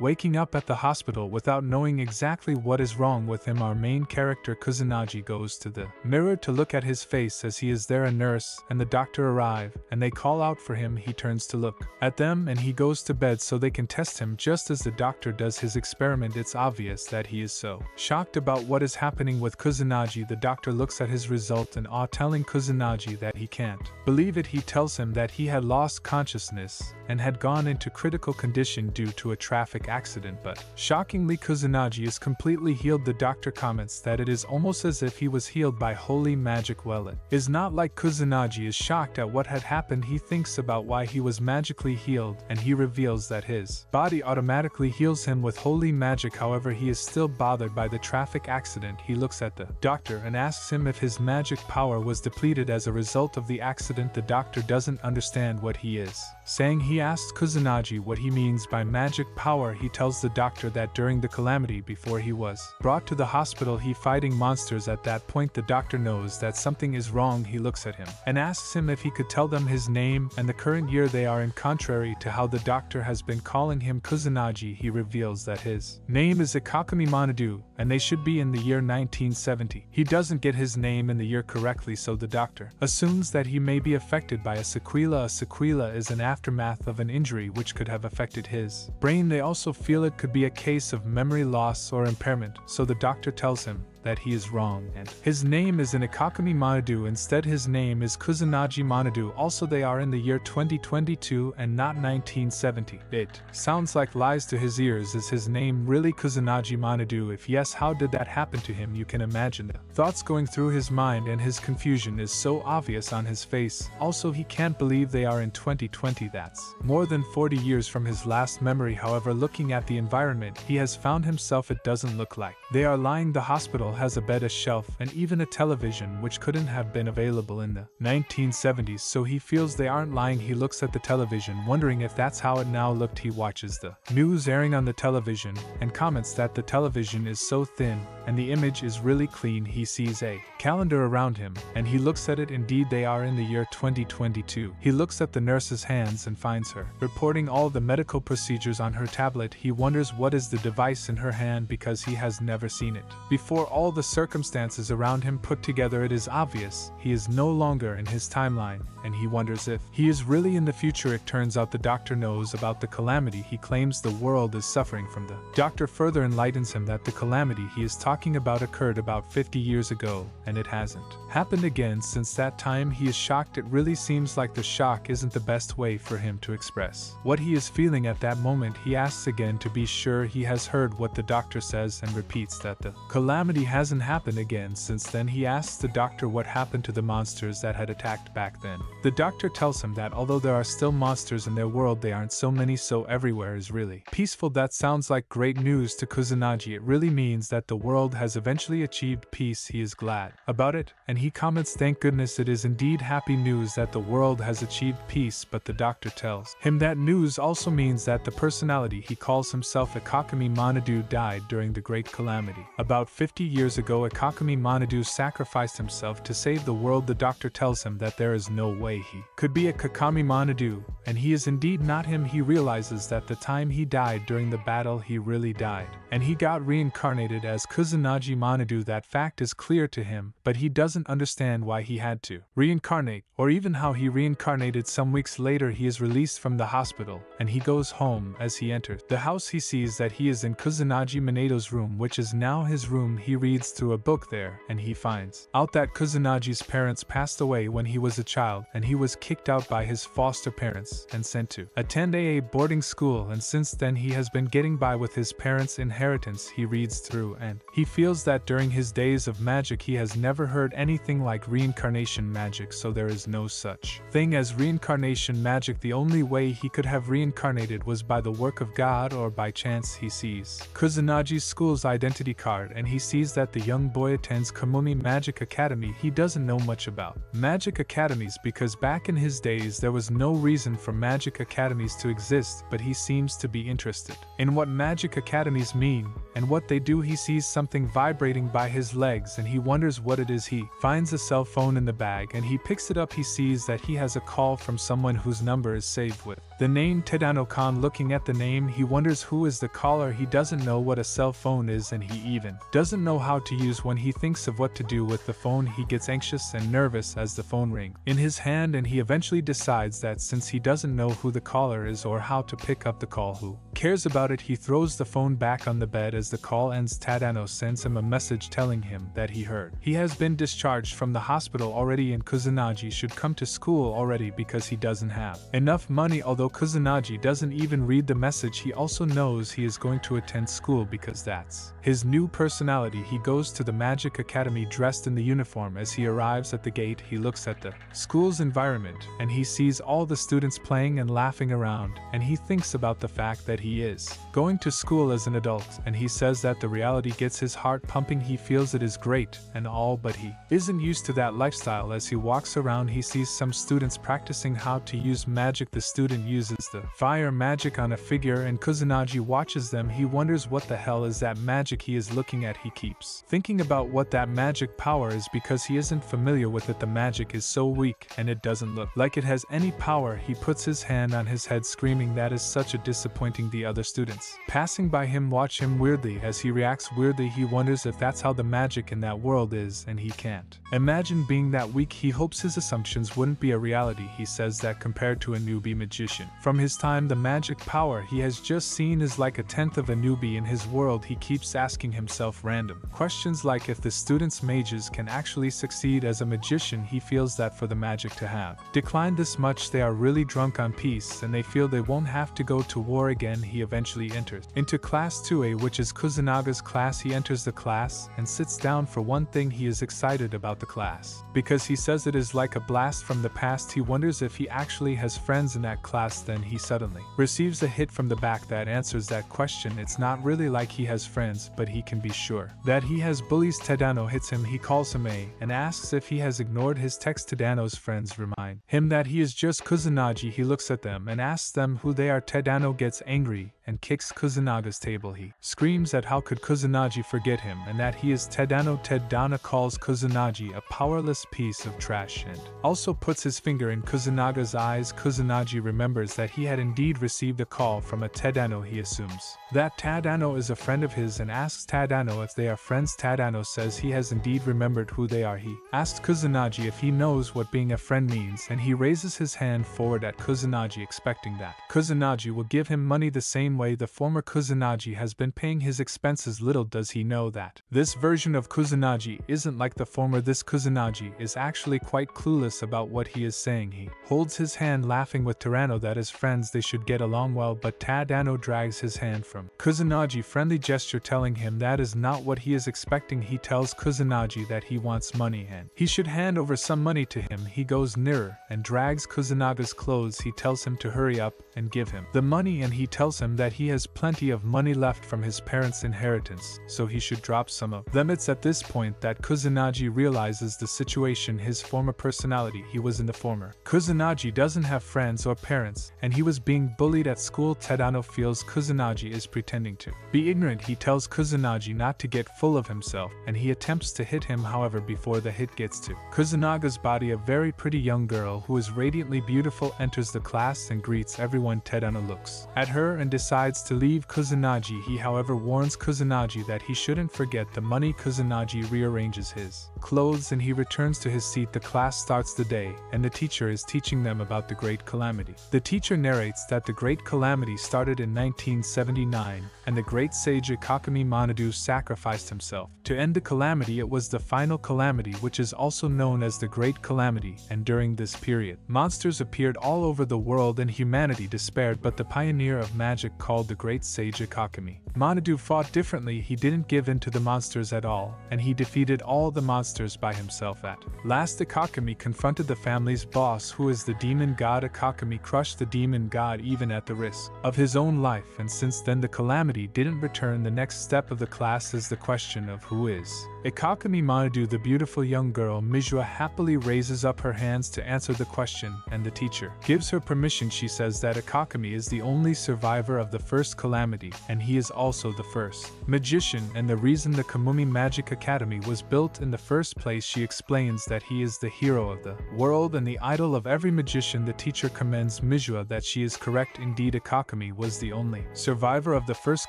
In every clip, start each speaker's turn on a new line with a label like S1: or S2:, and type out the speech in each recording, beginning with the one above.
S1: Waking up at the hospital without knowing exactly what is wrong with him, our main character Kusanagi goes to the mirror to look at his face as he is there. A nurse and the doctor arrive, and they call out for him. He turns to look at them and he goes to bed so they can test him just as the doctor does his experiment. It's obvious that he is so shocked about what is happening with Kusanagi. The doctor looks at his result and awe, telling Kusanagi that he can't believe it. He tells him that he had lost consciousness and had gone into critical condition due to a traffic accident, but shockingly, Kusanagi is completely healed. The doctor comments that it is almost as if he was healed by holy magic. Well, it is not like Kusanagi is shocked at what had happened. He thinks about why he was magically healed, and he reveals that his body automatically heals him with holy magic. However, he is still bothered by the traffic accident. He looks at the doctor and asks him if his magic power was depleted as a result of the accident. The doctor doesn't understand what he is saying. He asks Kusanagi what he means by magic power. He tells the doctor that during the calamity before he was brought to the hospital, he fighting monsters. At that point, the doctor knows that something is wrong. He looks at him and asks him if he could tell them his name and the current year they are in. Contrary to how the doctor has been calling him Kusanagi, he reveals that his name is Ikakami Manadu and they should be in the year 1970. He doesn't get his name and the year correctly, so the doctor assumes that he may be affected by a sequela. A sequela is an aftermath of an injury which could have affected his brain. They also feel it could be a case of memory loss or impairment, so the doctor tells him that he is wrong. And his name is in Ikakami Manadu instead his name is Kusanagi Manadu also they are in the year 2022 and not 1970 it sounds like lies to his ears. Is his name really Kusanagi Manadu if yes how did that happen to him? You can imagine the thoughts going through his mind and his confusion is so obvious on his face. Also he can't believe they are in 2020 that's more than 40 years from his last memory. However looking at the environment he has found himself it doesn't look like. They are lying the hospital has a bed, a shelf, and even a television which couldn't have been available in the 1970s, so he feels they aren't lying. He looks at the television, wondering if that's how it now looked. He watches the news airing on the television and comments that the television is so thin and the image is really clean. He sees a calendar around him and he looks at it. Indeed, they are in the year 2022. He looks at the nurse's hands and finds her reporting all the medical procedures on her tablet. He wonders what is the device in her hand because he has never seen it before all the circumstances around him put together, it is obvious he is no longer in his timeline, and he wonders if he is really in the future. It turns out the doctor knows about the calamity he claims the world is suffering from. The doctor further enlightens him that the calamity he is talking about occurred about 50 years ago, and it hasn't happened again since that time. He is shocked. It really seems like the shock isn't the best way for him to express what he is feeling at that moment. He asks again to be sure he has heard what the doctor says and repeats that the calamity hasn't happened again since then. He asks the doctor what happened to the monsters that had attacked back then. The doctor tells him that although there are still monsters in their world, they aren't so many, so everywhere is really peaceful. That sounds like great news to Kusanagi. It really means that the world has eventually achieved peace. He is glad about it, and he comments, Thank goodness it is indeed happy news that the world has achieved peace. But the doctor tells him that news also means that the personality he calls himself Ikakami Manadu died during the Great Calamity. About 50 years years ago, Ikakami Manadu sacrificed himself to save the world. The doctor tells him that there is no way he could be Ikakami Manadu, and he is indeed not him. He realizes that the time he died during the battle, he really died, and he got reincarnated as Kusanagi Manadu. That fact is clear to him, but he doesn't understand why he had to reincarnate, or even how he reincarnated. Some weeks later, he is released from the hospital, and he goes home. As he enters the house, he sees that he is in Kusanagi Manadu's room, which is now his room. He reads reads through a book there, and he finds out that Kusanagi's parents passed away when he was a child, and he was kicked out by his foster parents and sent to attend a boarding school. And since then, he has been getting by with his parents' inheritance. He reads through, and he feels that during his days of magic, he has never heard anything like reincarnation magic, so there is no such thing as reincarnation magic. The only way he could have reincarnated was by the work of God or by chance. He sees Kusanagi's school's identity card, and he sees that the young boy attends Kamumi Magic Academy he doesn't know much about magic academies because back in his days there was no reason for magic academies to exist, but he seems to be interested in what magic academies mean and what they do. He sees something vibrating by his legs and he wonders what it is. He finds a cell phone in the bag and he picks it up. He sees that he has a call from someone whose number is saved with The name Tadano-kun looking at the name he wonders who is the caller he doesn't know what a cell phone is and he even doesn't know how to use when he thinks of what to do with the phone he gets anxious and nervous as the phone rings in his hand and he eventually decides that since he doesn't know who the caller is or how to pick up the call who cares about it he throws the phone back on the bed as the call ends Tadano sends him a message telling him that he heard he has been discharged from the hospital already and Kusanagi should come to school already because he doesn't have enough money. Although Kusanagi doesn't even read the message, he also knows he is going to attend school because that's his new personality. He goes to the Magic Academy dressed in the uniform. As he arrives at the gate, he looks at the school's environment and he sees all the students playing and laughing around, and he thinks about the fact that he is going to school as an adult, and he says that the reality gets his heart pumping. He feels it is great and all, but he isn't used to that lifestyle. As he walks around, he sees some students practicing how to use magic. The student uses the fire magic on a figure, and Kusanagi watches them. He wonders what the hell is that magic he is looking at. He keeps thinking about what that magic power is because he isn't familiar with it. The magic is so weak, and it doesn't look like it has any power. He puts his hand on his head, screaming, That is such a disappointing. The other students passing by him watch him weirdly. As he reacts weirdly, he wonders if that's how the magic in that world is, and he can't imagine being that weak. He hopes his assumptions wouldn't be a reality. He says that compared to a newbie magician. From his time, the magic power he has just seen is like a tenth of a newbie in his world. He keeps asking himself random questions like if the student's mages can actually succeed as a magician. He feels that for the magic to have declined this much, they are really drunk on peace and they feel they won't have to go to war again. He eventually enters into class 2A, which is Kusanagi's class. He enters the class and sits down for one thing. He is excited about the class because he says it is like a blast from the past. He wonders if he actually has friends in that class. Then he suddenly receives a hit from the back that answers that question. It's not really like he has friends, but he can be sure that he has bullies. Tadano hits him. He calls him A and asks if he has ignored his text. Tadano's friends remind him that he is just Kusanagi. He looks at them and asks them who they are. Tadano gets angry and kicks Kusanagi's table. He screams at how could Kusanagi forget him and that he is Tedano. Tadano calls Kusanagi a powerless piece of trash and also puts his finger in Kusanagi's eyes. Kusanagi remembers that he had indeed received a call from a Tadano He assumes that Tadano is a friend of his and asks Tadano if they are friends. Tadano says he has indeed remembered who they are. He asks Kusanagi if he knows what being a friend means and he raises his hand forward at Kusanagi expecting that Kusanagi will give him money the same way the former Kusanagi has been paying his expenses. Little does he know that this version of Kusanagi isn't like the former. This Kusanagi is actually quite clueless about what he is saying. He holds his hand laughing with Tadano that as friends they should get along well, but Tadano drags his hand from Kusanagi friendly gesture telling him that is not what he is expecting. He tells Kusanagi that he wants money and he should hand over some money to him. He goes nearer and drags Kusanagi's clothes. He tells him to hurry up and give him the money and he tells him that he has plenty of money left from his parents' inheritance, so he should drop some of them. It's at this point that Kusanagi realizes the situation his former personality he was in the former. Kusanagi doesn't have friends or parents, and he was being bullied at school. Tadano feels Kusanagi is pretending to be ignorant. He tells Kusanagi not to get full of himself, and he attempts to hit him however before the hit gets to Kusanagi's body a very pretty young girl who is radiantly beautiful enters the class and greets everyone. Tadano looks at her and decides to leave Kusanagi. He however warns Kusanagi that he shouldn't forget the money. Kusanagi rearranges his clothes and he returns to his seat. The class starts the day, and the teacher is teaching them about the Great Calamity. The teacher narrates that the Great Calamity started in 1979, and the great sage Ikakami Monadu sacrificed himself. To end the calamity, it was the final calamity, which is also known as the Great Calamity, and during this period, monsters appeared all over the world and humanity despaired. But the pioneer of magic called the great sage Ikakami Monadu fought differently, he didn't give in to the monsters at all, and he defeated all the monsters by himself at last. Ikakami confronted the family's boss, who is the demon god. Ikakami crushed the demon god even at the risk of his own life, and since then the calamity didn't return. The next step of the class is the question of who is Ikakami Monadu. The beautiful young girl Mijua happily raises up her hands to answer the question, and the teacher gives her permission. She says that Ikakami is the only survivor of the first calamity, and he is also the first magician and the reason the Kamumi Magic Academy was built in the first place. She explains that he is the hero of the world and the idol of every magician. The teacher commends Mizua that she is correct. Indeed, Ikakami was the only survivor of the first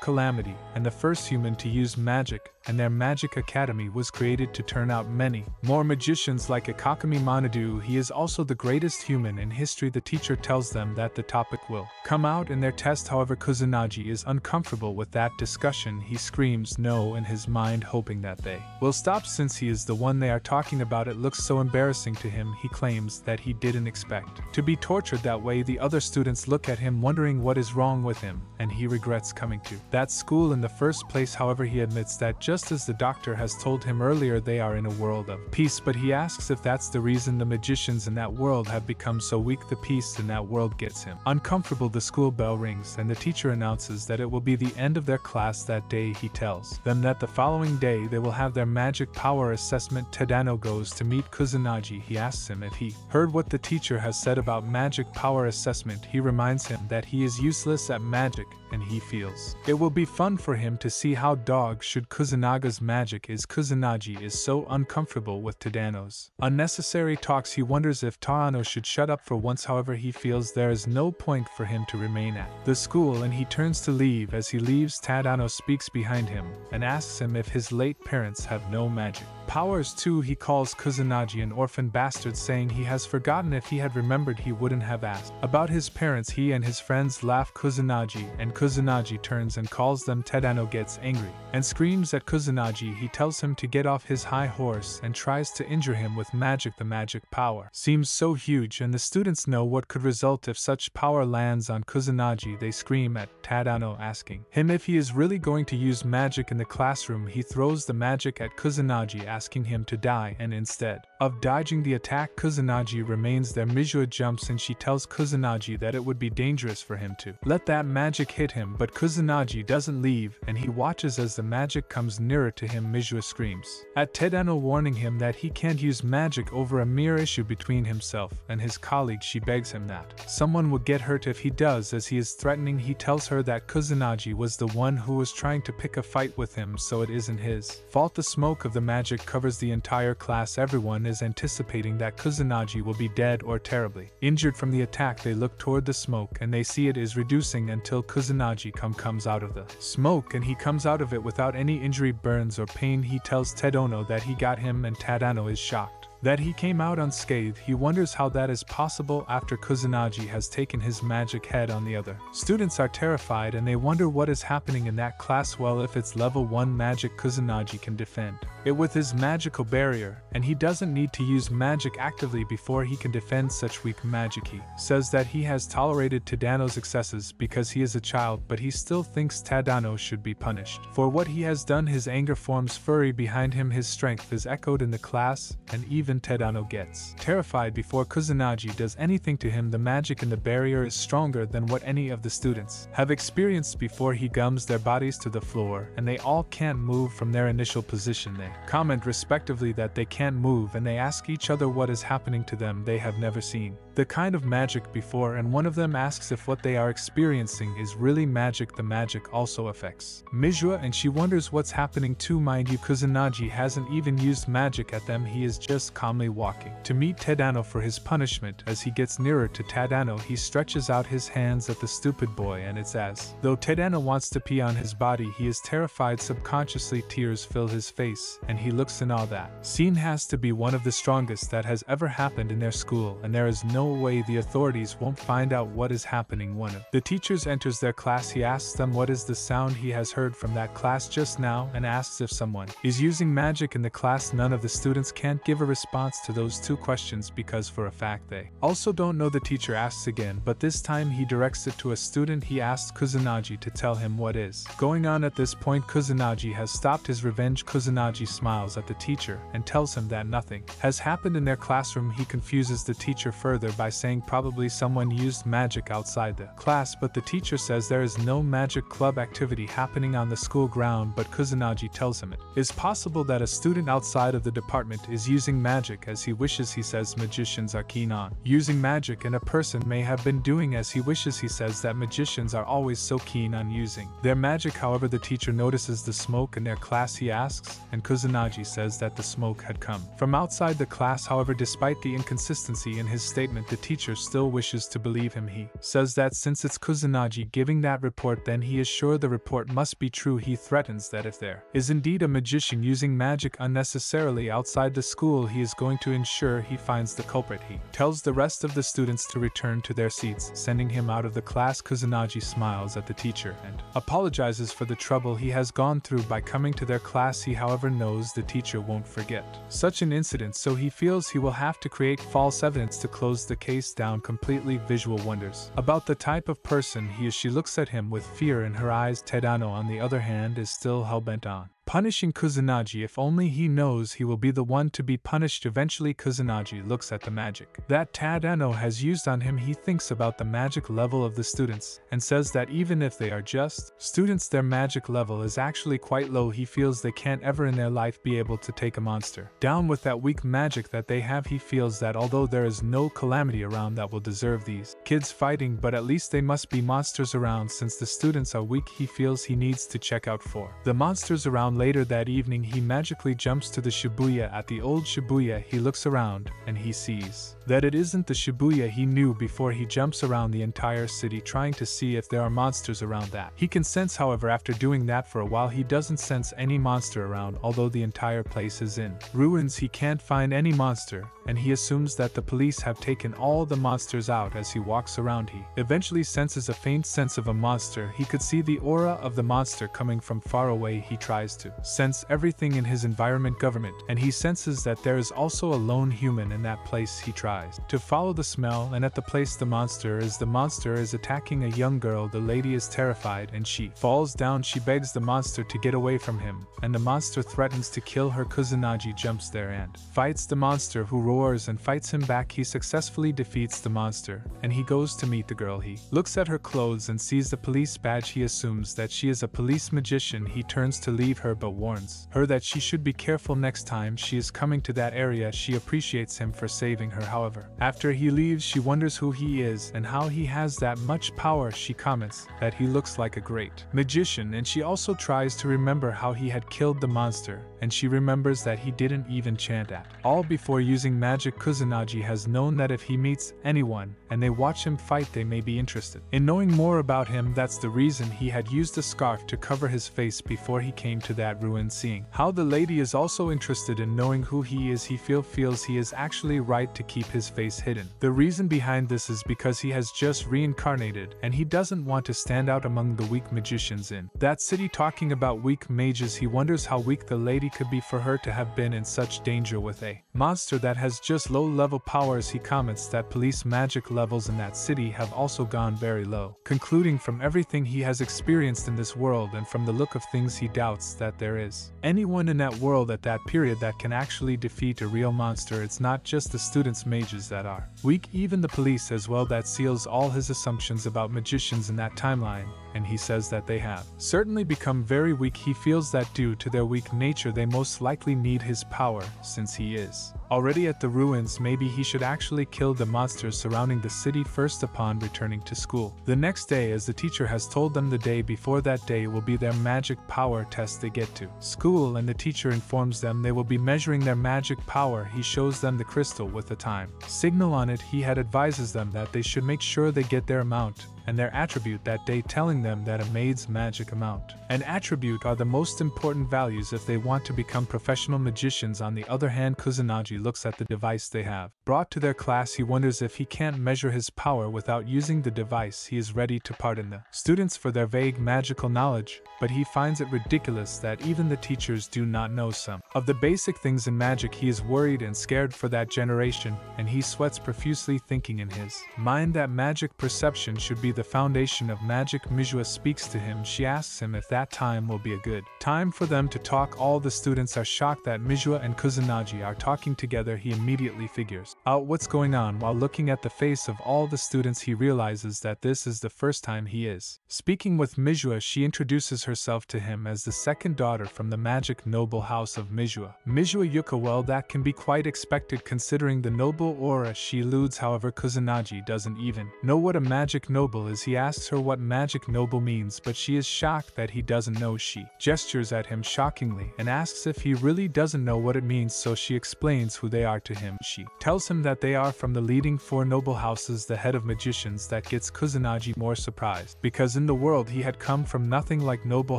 S1: calamity and the first human to use magic, and their magic academy was created to turn out many more magicians like Ikakami Manadu. He is also the greatest human in history. The teacher tells them that the topic will come out in their test. However, Kusanagi is uncomfortable with that discussion. He screams no in his mind, hoping that they will stop since he is the one they are talking about. It looks so embarrassing to him, he claims that he didn't expect to be tortured that way. The other students look at him, wondering what is wrong with him, and he regrets coming to that school in the first place. However, he admits that just as the doctor has told him earlier, they are in a world of peace, but he asks if that's the reason the magicians in that world have become so weak. The peace in that world gets him uncomfortable. The school bell rings, and the teacher announces that it will be the end of their class that day. He tells them that the following day they will have their magic power assessment. Tadano goes to meet Kusanagi. He asks him if he heard what the teacher has said about magic power assessment. He reminds him that he is useless at magic and he feels. It will be fun for him to see how dog should Kusanagi's magic is. Kusanagi is so uncomfortable with Tadano's. Unnecessary talks he wonders if Tadano should shut up for once however he feels there is no point for him to remain at the school and he turns to leave. As he leaves Tadano speaks behind him and asks him if his late parents have no magic powers too he calls Kusanagi an orphan bastard saying he has forgotten if he had remembered he wouldn't have asked. About his parents he and his friends laugh Kusanagi and Kusanagi turns and calls them Tadano gets angry and screams at Kusanagi he tells him to get off his high horse and tries to injure him with magic. The magic power seems so huge and the students know what could result if such power lands on Kusanagi they scream at Tadano asking him if he is really going to use magic in the classroom. He throws the magic at Kusanagi asking him to die and instead of dodging the attack Kusanagi remains there. Mizua jumps and she tells Kusanagi that it would be dangerous for him to let that magic hit him but Kusanagi doesn't leave and he watches as the magic comes nearer to him. Mizua screams at Tadano warning him that he can't use magic over a mere issue between himself and his colleague. She begs him that someone would get hurt. If he does as he is threatening he tells her that Kusanagi was the one who was trying to pick a fight with him so it isn't his fault. The smoke of the magic covers the entire class. Everyone is anticipating that Kusanagi will be dead or terribly injured from the attack. They look toward the smoke and they see it is reducing until Kusanagi come comes out of the smoke and he comes out of it without any injury, burns, or pain. He tells Tadano that he got him and Tadano is shocked that he came out unscathed, he wonders how that is possible after Kusanagi has taken his magic head on the other. Students are terrified and they wonder what is happening in that class well if it's level 1 magic Kusanagi can defend it with his magical barrier, and he doesn't need to use magic actively before he can defend such weak magic. He says that he has tolerated Tadano's excesses because he is a child, but he still thinks Tadano should be punished. For what he has done, his anger forms fury behind him, his strength is echoed in the class, and even Tadano gets. Terrified before Kusanagi does anything to him. The magic in the barrier is stronger than what any of the students have experienced before. He gums their bodies to the floor, and they all can't move from their initial position. They comment respectively that they can't move and they ask each other what is happening to them they have never seen the kind of magic before, and one of them asks if what they are experiencing is really magic. The magic also affects Mizua, and she wonders what's happening too. Mind you, Kusanagi hasn't even used magic at them, he is just calmly walking to meet Tadano for his punishment. As he gets nearer to Tadano, he stretches out his hands at the stupid boy, and it's as though Tadano wants to pee on his body. He is terrified, subconsciously, tears fill his face, and he looks in awe. That scene has to be one of the strongest that has ever happened in their school, and there is no way the authorities won't find out what is happening. when the teachers enters their class. He asks them what is the sound he has heard from that class just now and asks if someone is using magic in the class. None of the students can't give a response to those two questions because, for a fact, they also don't know. The teacher asks again, but this time he directs it to a student. He asks Kusanagi to tell him what is going on at this point. Kusanagi has stopped his revenge. Kusanagi smiles at the teacher and tells him that nothing has happened in their classroom. He confuses the teacher further by saying probably someone used magic outside the class, but the teacher says there is no magic club activity happening on the school ground, but Kusanagi tells him it is possible that a student outside of the department is using magic as he wishes he says magicians are keen on using magic and a person may have been doing as he wishes he says that magicians are always so keen on using their magic. However the teacher notices the smoke in their class he asks and Kusanagi says that the smoke had come from outside the class. However despite the inconsistency in his statement the teacher still wishes to believe him. He says that since it's Kusanagi giving that report then he is sure the report must be true. He threatens that if there is indeed a magician using magic unnecessarily outside the school he is going to ensure he finds the culprit. He tells the rest of the students to return to their seats sending him out of the class. Kusanagi smiles at the teacher and apologizes for the trouble he has gone through. By coming to their class he however knows the teacher won't forget such an incident so he feels he will have to create false evidence to close the case down completely visual wonders. About the type of person he is she looks at him with fear in her eyes. Tadano on the other hand is still hell-bent on punishing Kusanagi if only he knows he will be the one to be punished. Eventually, Kusanagi looks at the magic that Tadano has used on him. He thinks about the magic level of the students and says that even if they are just students, their magic level is actually quite low. He feels they can't ever in their life be able to take a monster down with that weak magic that they have. He feels that although there is no calamity around that will deserve these kids fighting, but at least they must be monsters around since the students are weak. He feels he needs to check out for the monsters around Later that evening, he magically jumps to the Shibuya. At the old Shibuya, he looks around and he sees that it isn't the Shibuya he knew before he jumps around the entire city trying to see if there are monsters around that. He can sense, however, after doing that for a while, he doesn't sense any monster around, although the entire place is in ruins. He can't find any monster, and he assumes that the police have taken all the monsters out as he walks around. He eventually senses a faint sense of a monster. He could see the aura of the monster coming from far away. He tries to sense everything in his environment government, and he senses that there is also a lone human in that place he tries to follow the smell and at the place the monster is the monster is attacking a young girl the lady is terrified and she falls down she begs the monster to get away from him and the monster threatens to kill her Kusanagi jumps there and fights the monster who roars and fights him back he successfully defeats the monster and he goes to meet the girl he looks at her clothes and sees the police badge he assumes that she is a police magician he turns to leave her but warns her that she should be careful next time she is coming to that area. She appreciates him for saving her, however. After he leaves, she wonders who he is and how he has that much power. She comments that he looks like a great magician, and she also tries to remember how he had killed the monster, and she remembers that he didn't even chant at all before using magic. Kusanagi has known that if he meets anyone and they watch him fight, they may be interested in knowing more about him. That's the reason he had used a scarf to cover his face before he came to that ruin. Seeing how the lady is also interested in knowing who he is, he feel feels he is actually right to keep his face hidden. The reason behind this is because he has just reincarnated and he doesn't want to stand out among the weak magicians in that city. Talking about weak mages, he wonders how weak the lady could be for her to have been in such danger with a monster that has just low level powers. He comments that police magic levels in that city have also gone very low. Concluding from everything he has experienced in this world and from the look of things, he doubts that there is anyone in that world at that period that can actually defeat a real monster. It's not just the students' mages that are weak, even the police as well. That seals all his assumptions about magicians in that timeline and he says that they have certainly become very weak. He feels that due to their weak nature, they most likely need his power, since he is already at the ruins. Maybe he should actually kill the monsters surrounding the city first upon returning to school. The next day, as the teacher has told them the day before that day will be their magic power test they get to school, and the teacher informs them they will be measuring their magic power. He shows them the crystal with a time signal on it. He had advises them that they should make sure they get their amount and their attribute that day telling them that a maid's magic amount and attribute are the most important values if they want to become professional magicians. On the other hand, Kusanagi looks at the device they have brought to their class. He wonders if he can't measure his power without using the device. He is ready to pardon the students for their vague magical knowledge, but he finds it ridiculous that even the teachers do not know some of the basic things in magic. He is worried and scared for that generation, and he sweats profusely thinking in his mind that magic perception should be the the foundation of magic Mijua speaks to him. She asks him if that time will be a good time for them to talk. All the students are shocked that Mijua and Kusanagi are talking together. He immediately figures out what's going on. While looking at the face of all the students he realizes that this is the first time he is speaking with Mijua. She introduces herself to him as the second daughter from the magic noble house of Mijua. Mijua Yuka well that can be quite expected considering the noble aura she eludes. However Kusanagi doesn't even know what a magic noble is he asks her what magic noble means but she is shocked that he doesn't know. She gestures at him shockingly and asks if he really doesn't know what it means so she explains who they are to him. She tells him that they are from the leading four noble houses the head of magicians that gets Kusanagi more surprised because in the world he had come from nothing like noble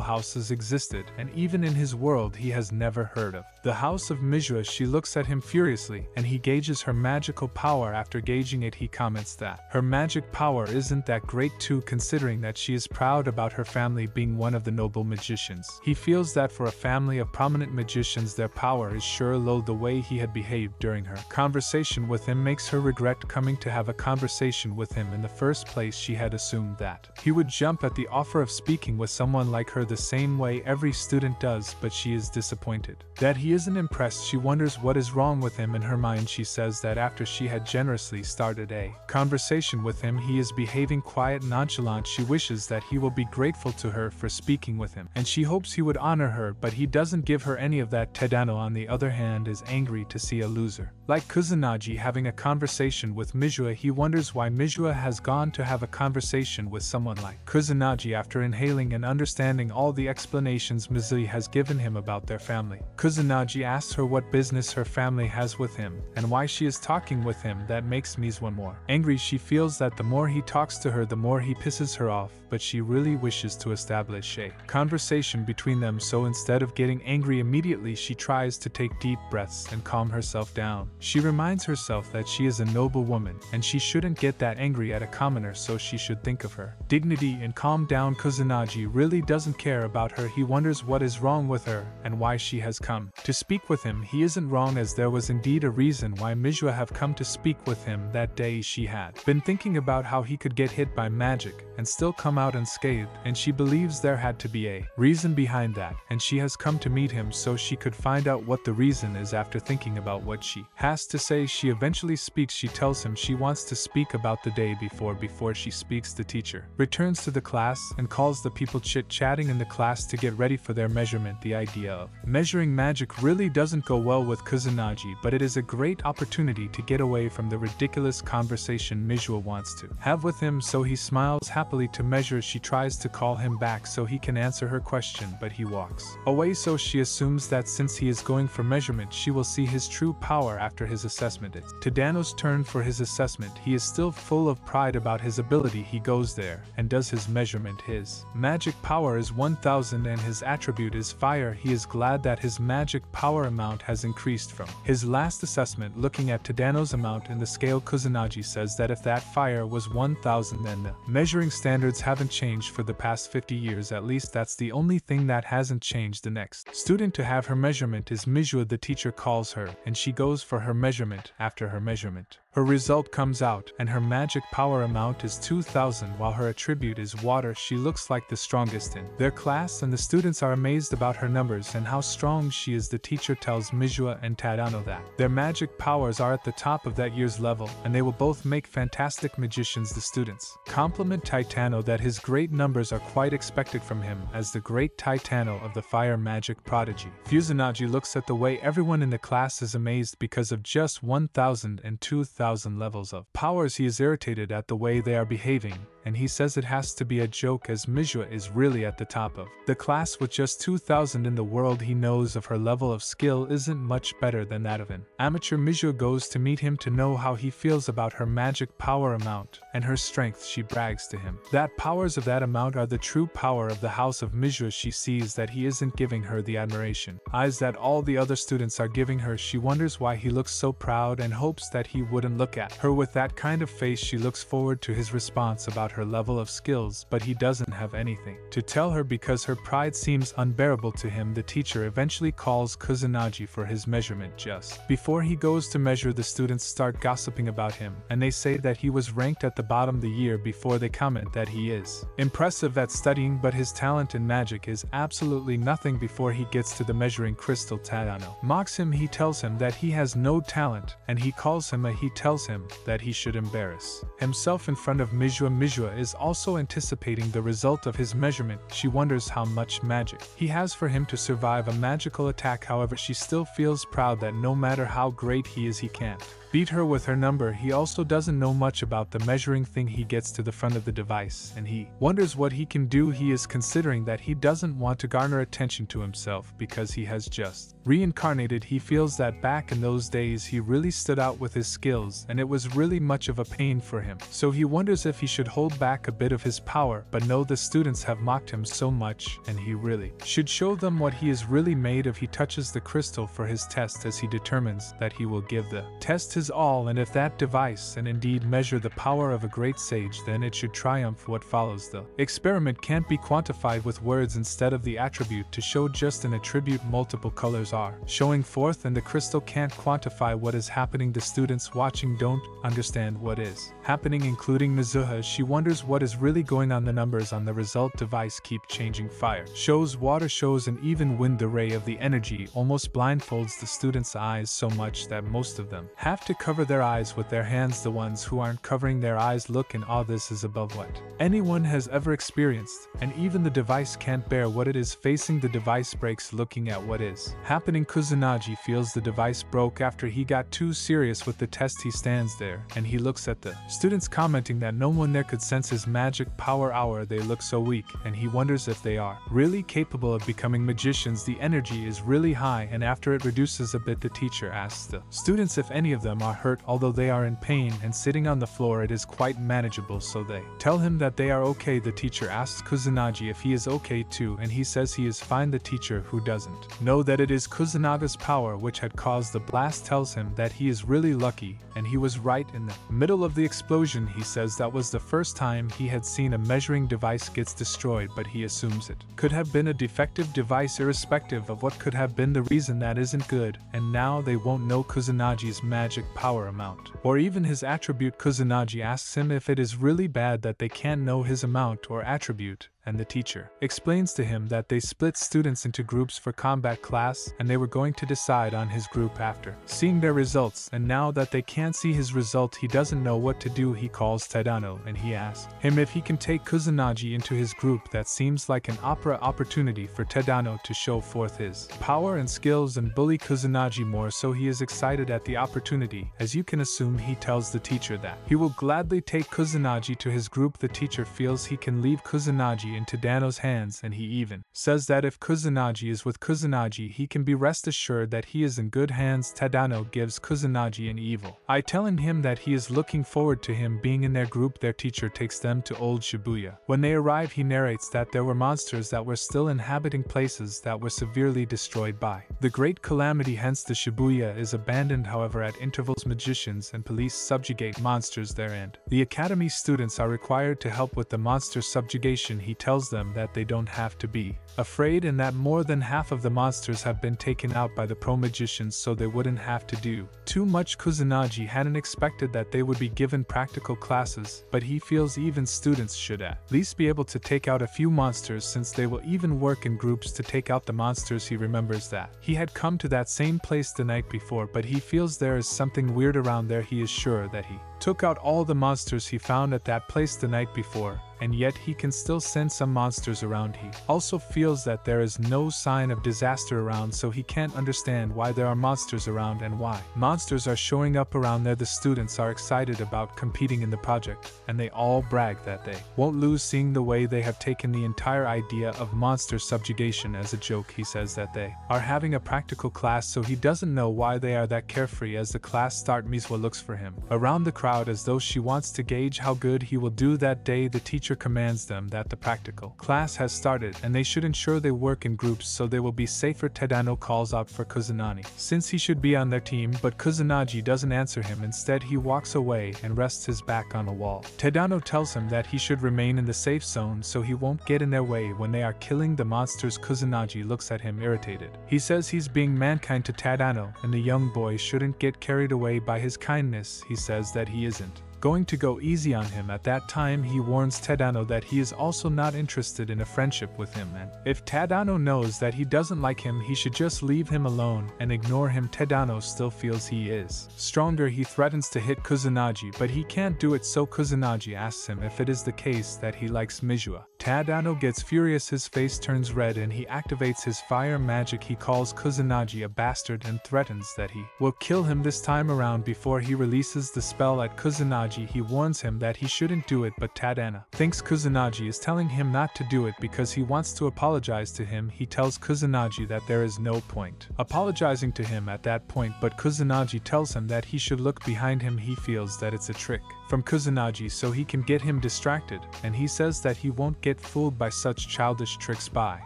S1: houses existed and even in his world he has never heard of. The house of Mijua she looks at him furiously and he gauges her magical power. After gauging it he comments that her magic power isn't that great too considering that she is proud about her family being one of the noble magicians. He feels that for a family of prominent magicians their power is sure low the way he had behaved during her conversation with him makes her regret coming to have a conversation with him in the first place she had assumed that he would jump at the offer of speaking with someone like her the same way every student does but she is disappointed. That he isn't impressed she wonders what is wrong with him in her mind she says that after she had generously started a conversation with him he is behaving quiet nonchalant she wishes that he will be grateful to her for speaking with him and she hopes he would honor her but he doesn't give her any of that Tadano, on the other hand is angry to see a loser. Like Kusanagi having a conversation with Mijua he wonders why Mijua has gone to have a conversation with someone like Kusanagi after inhaling and understanding all the explanations Mizui has given him about their family. Kusanagi asks her what business her family has with him and why she is talking with him that makes Mizua more angry she feels that the more he talks to her the more he pisses her off but she really wishes to establish a conversation between them so instead of getting angry immediately she tries to take deep breaths and calm herself down. She reminds herself that she is a noble woman and she shouldn't get that angry at a commoner so she should think of her dignity and calm down Kusanagi really doesn't care about her he wonders what is wrong with her and why she has come to speak with him he isn't wrong as there was indeed a reason why Mijua have come to speak with him that day she had been thinking about how he could get hit by magic and still come out unscathed and she believes there had to be a reason behind that and she has come to meet him so she could find out what the reason is after thinking about what she has to say. She eventually speaks she tells him she wants to speak about the day before before she speaks the teacher returns to the class and calls the people chit-chatting in the class to get ready for their measurement the idea of measuring magic really doesn't go well with Kusanagi but it is a great opportunity to get away from the ridiculous conversation Mijua wants to have with him so he smiles happily to measure as she tries to call him back so he can answer her question but he walks away. So she assumes that since he is going for measurement she will see his true power after his assessment. It's Tadano's turn for his assessment. He is still full of pride about his ability. He goes there and does his measurement. His magic power is 1000 and his attribute is fire. He is glad that his magic power amount has increased from his last assessment. Looking at Tadano's amount in the scale Kusanagi says that if that fire was 1000 then measuring standards haven't changed for the past 50 years at least that's the only thing that hasn't changed. The next student to have her measurement is Mijua the teacher calls her and she goes for her measurement after her measurement her result comes out, and her magic power amount is 2000 while her attribute is water. She looks like the strongest in their class, and the students are amazed about her numbers and how strong she is. The teacher tells Mijua and Tadano that their magic powers are at the top of that year's level, and they will both make fantastic magicians. The students compliment Titano that his great numbers are quite expected from him as the great Titano of the fire magic prodigy. Kusanagi looks at the way everyone in the class is amazed because of just 1000 and 2000 thousand levels of powers he is irritated at the way they are behaving, and he says it has to be a joke as Mijua is really at the top of. The class with just 2000 in the world he knows of her level of skill isn't much better than that of an amateur Mijua goes to meet him to know how he feels about her magic power amount and her strength she brags to him. That powers of that amount are the true power of the house of Mijua she sees that he isn't giving her the admiration. Eyes that all the other students are giving her she wonders why he looks so proud and hopes that he wouldn't look at her with that kind of face she looks forward to his response about her level of skills, but he doesn't have anything to tell her because her pride seems unbearable to him. The teacher eventually calls Kusanagi for his measurement just before he goes to measure the students start gossiping about him, and they say that he was ranked at the bottom the year before they comment that he is impressive at studying but his talent in magic is absolutely nothing before he gets to the measuring crystal Tadano. Mocks him he tells him that he has no talent, and he calls him a he tells him that he should embarrass himself in front of Mijua. Is also anticipating the result of his measurement. She wonders how much magic he has for him to survive a magical attack however she still feels proud that no matter how great he is he can't beat her with her number. He also doesn't know much about the measuring thing he gets to the front of the device, and he wonders what he can do. He is considering that he doesn't want to garner attention to himself because he has just reincarnated. He feels that back in those days he really stood out with his skills, and it was really much of a pain for him. So he wonders if he should hold back a bit of his power, but no, the students have mocked him so much, and he really should show them what he is really made of. He touches the crystal for his test as he determines that he will give the test his is all, and if that device and indeed measure the power of a great sage, then it should triumph what follows. The experiment can't be quantified with words instead of the attribute to show just an attribute multiple colors are showing forth, and the crystal can't quantify what is happening. The students watching don't understand what is happening, including Mizuha. She wonders what is really going on. The numbers on the result device keep changing. Fire shows, water shows, and even wind. The ray of the energy almost blindfolds the students' eyes so much that most of them have to to cover their eyes with their hands. The ones who aren't covering their eyes look and all This is above what anyone has ever experienced, and even the device can't bear what it is facing. The device breaks looking at what is happening. Kusanagi feels the device broke after he got too serious with the test. He stands there and he looks at the students, commenting that no one there could sense his magic power hour. They look so weak, and he wonders if they are really capable of becoming magicians. The energy is really high, and after it reduces a bit, the teacher asks the students if any of them are hurt although they are in pain and sitting on the floor it is quite manageable so they tell him that they are okay. The teacher asks Kusanagi if he is okay too and he says he is fine. The teacher who doesn't know that it is Kusanagi's power which had caused the blast tells him that he is really lucky and he was right. In the middle of the explosion he says that was the first time he had seen a measuring device gets destroyed but he assumes it could have been a defective device irrespective of what could have been the reason that isn't good. And now they won't know Kusanagi's magic power amount. Or even his attribute Kusanagi asks him if it is really bad that they can't know his amount or attribute, and the teacher explains to him that they split students into groups for combat class and they were going to decide on his group after seeing their results. And now that they can't see his result he doesn't know what to do. He calls Tadano and he asks him if he can take Kusanagi into his group. That seems like an opera opportunity for Tadano to show forth his power and skills and bully Kusanagi more so he is excited at the opportunity. As you can assume he tells the teacher that he will gladly take Kusanagi to his group. The teacher feels he can leave Kusanagi into Dano's hands, and he even says that if Kusanagi is with Kusanagi, he can be rest assured that he is in good hands. Tadano gives Kusanagi an evil. I telling him that he is looking forward to him being in their group. Their teacher takes them to Old Shibuya. When they arrive, he narrates that there were monsters that were still inhabiting places that were severely destroyed by the great calamity. Hence, the Shibuya is abandoned. However, at intervals, magicians and police subjugate monsters therein. The academy students are required to help with the monster subjugation. He tells them that they don't have to be afraid and that more than half of the monsters have been taken out by the pro magicians so they wouldn't have to do too much. Kusanagi hadn't expected that they would be given practical classes, but he feels even students should at least be able to take out a few monsters since they will even work in groups to take out the monsters. He remembers that he had come to that same place the night before, but he feels there is something weird around there. He is sure that he took out all the monsters he found at that place the night before, and yet he can still sense some monsters around. He also feels that there is no sign of disaster around, so he can't understand why there are monsters around and why. Monsters are showing up around there. The students are excited about competing in the project, and they all brag that they won't lose seeing the way they have taken the entire idea of monster subjugation as a joke. He says that they are having a practical class, so he doesn't know why they are that carefree as the class start. Miswa looks for him around the crowd crowd as though she wants to gauge how good he will do that day. The teacher commands them that the practical class has started and they should ensure they work in groups so they will be safer. Tadano calls out for Kusanagi since he should be on their team, but Kusanagi doesn't answer him. Instead, he walks away and rests his back on a wall. Tadano tells him that he should remain in the safe zone so he won't get in their way when they are killing the monsters. Kusanagi looks at him irritated. He says he's being mankind to Tadano, and the young boy shouldn't get carried away by his kindness. He says that he isn't going to go easy on him at that time. He warns Tadano that he is also not interested in a friendship with him and if Tadano knows that he doesn't like him he should just leave him alone and ignore him. Tadano still feels he is stronger. He threatens to hit Kusanagi but he can't do it so Kusanagi asks him if it is the case that he likes Mizua. Tadano gets furious his face turns red and he activates his fire magic. He calls Kusanagi a bastard and threatens that he will kill him this time around before he releases the spell at Kusanagi. He warns him that he shouldn't do it but Tadano thinks Kusanagi is telling him not to do it because he wants to apologize to him. He tells Kusanagi that there is no point apologizing to him at that point but Kusanagi tells him that he should look behind him. He feels that it's a trick from Kusanagi so he can get him distracted, and he says that he won't get fooled by such childish tricks by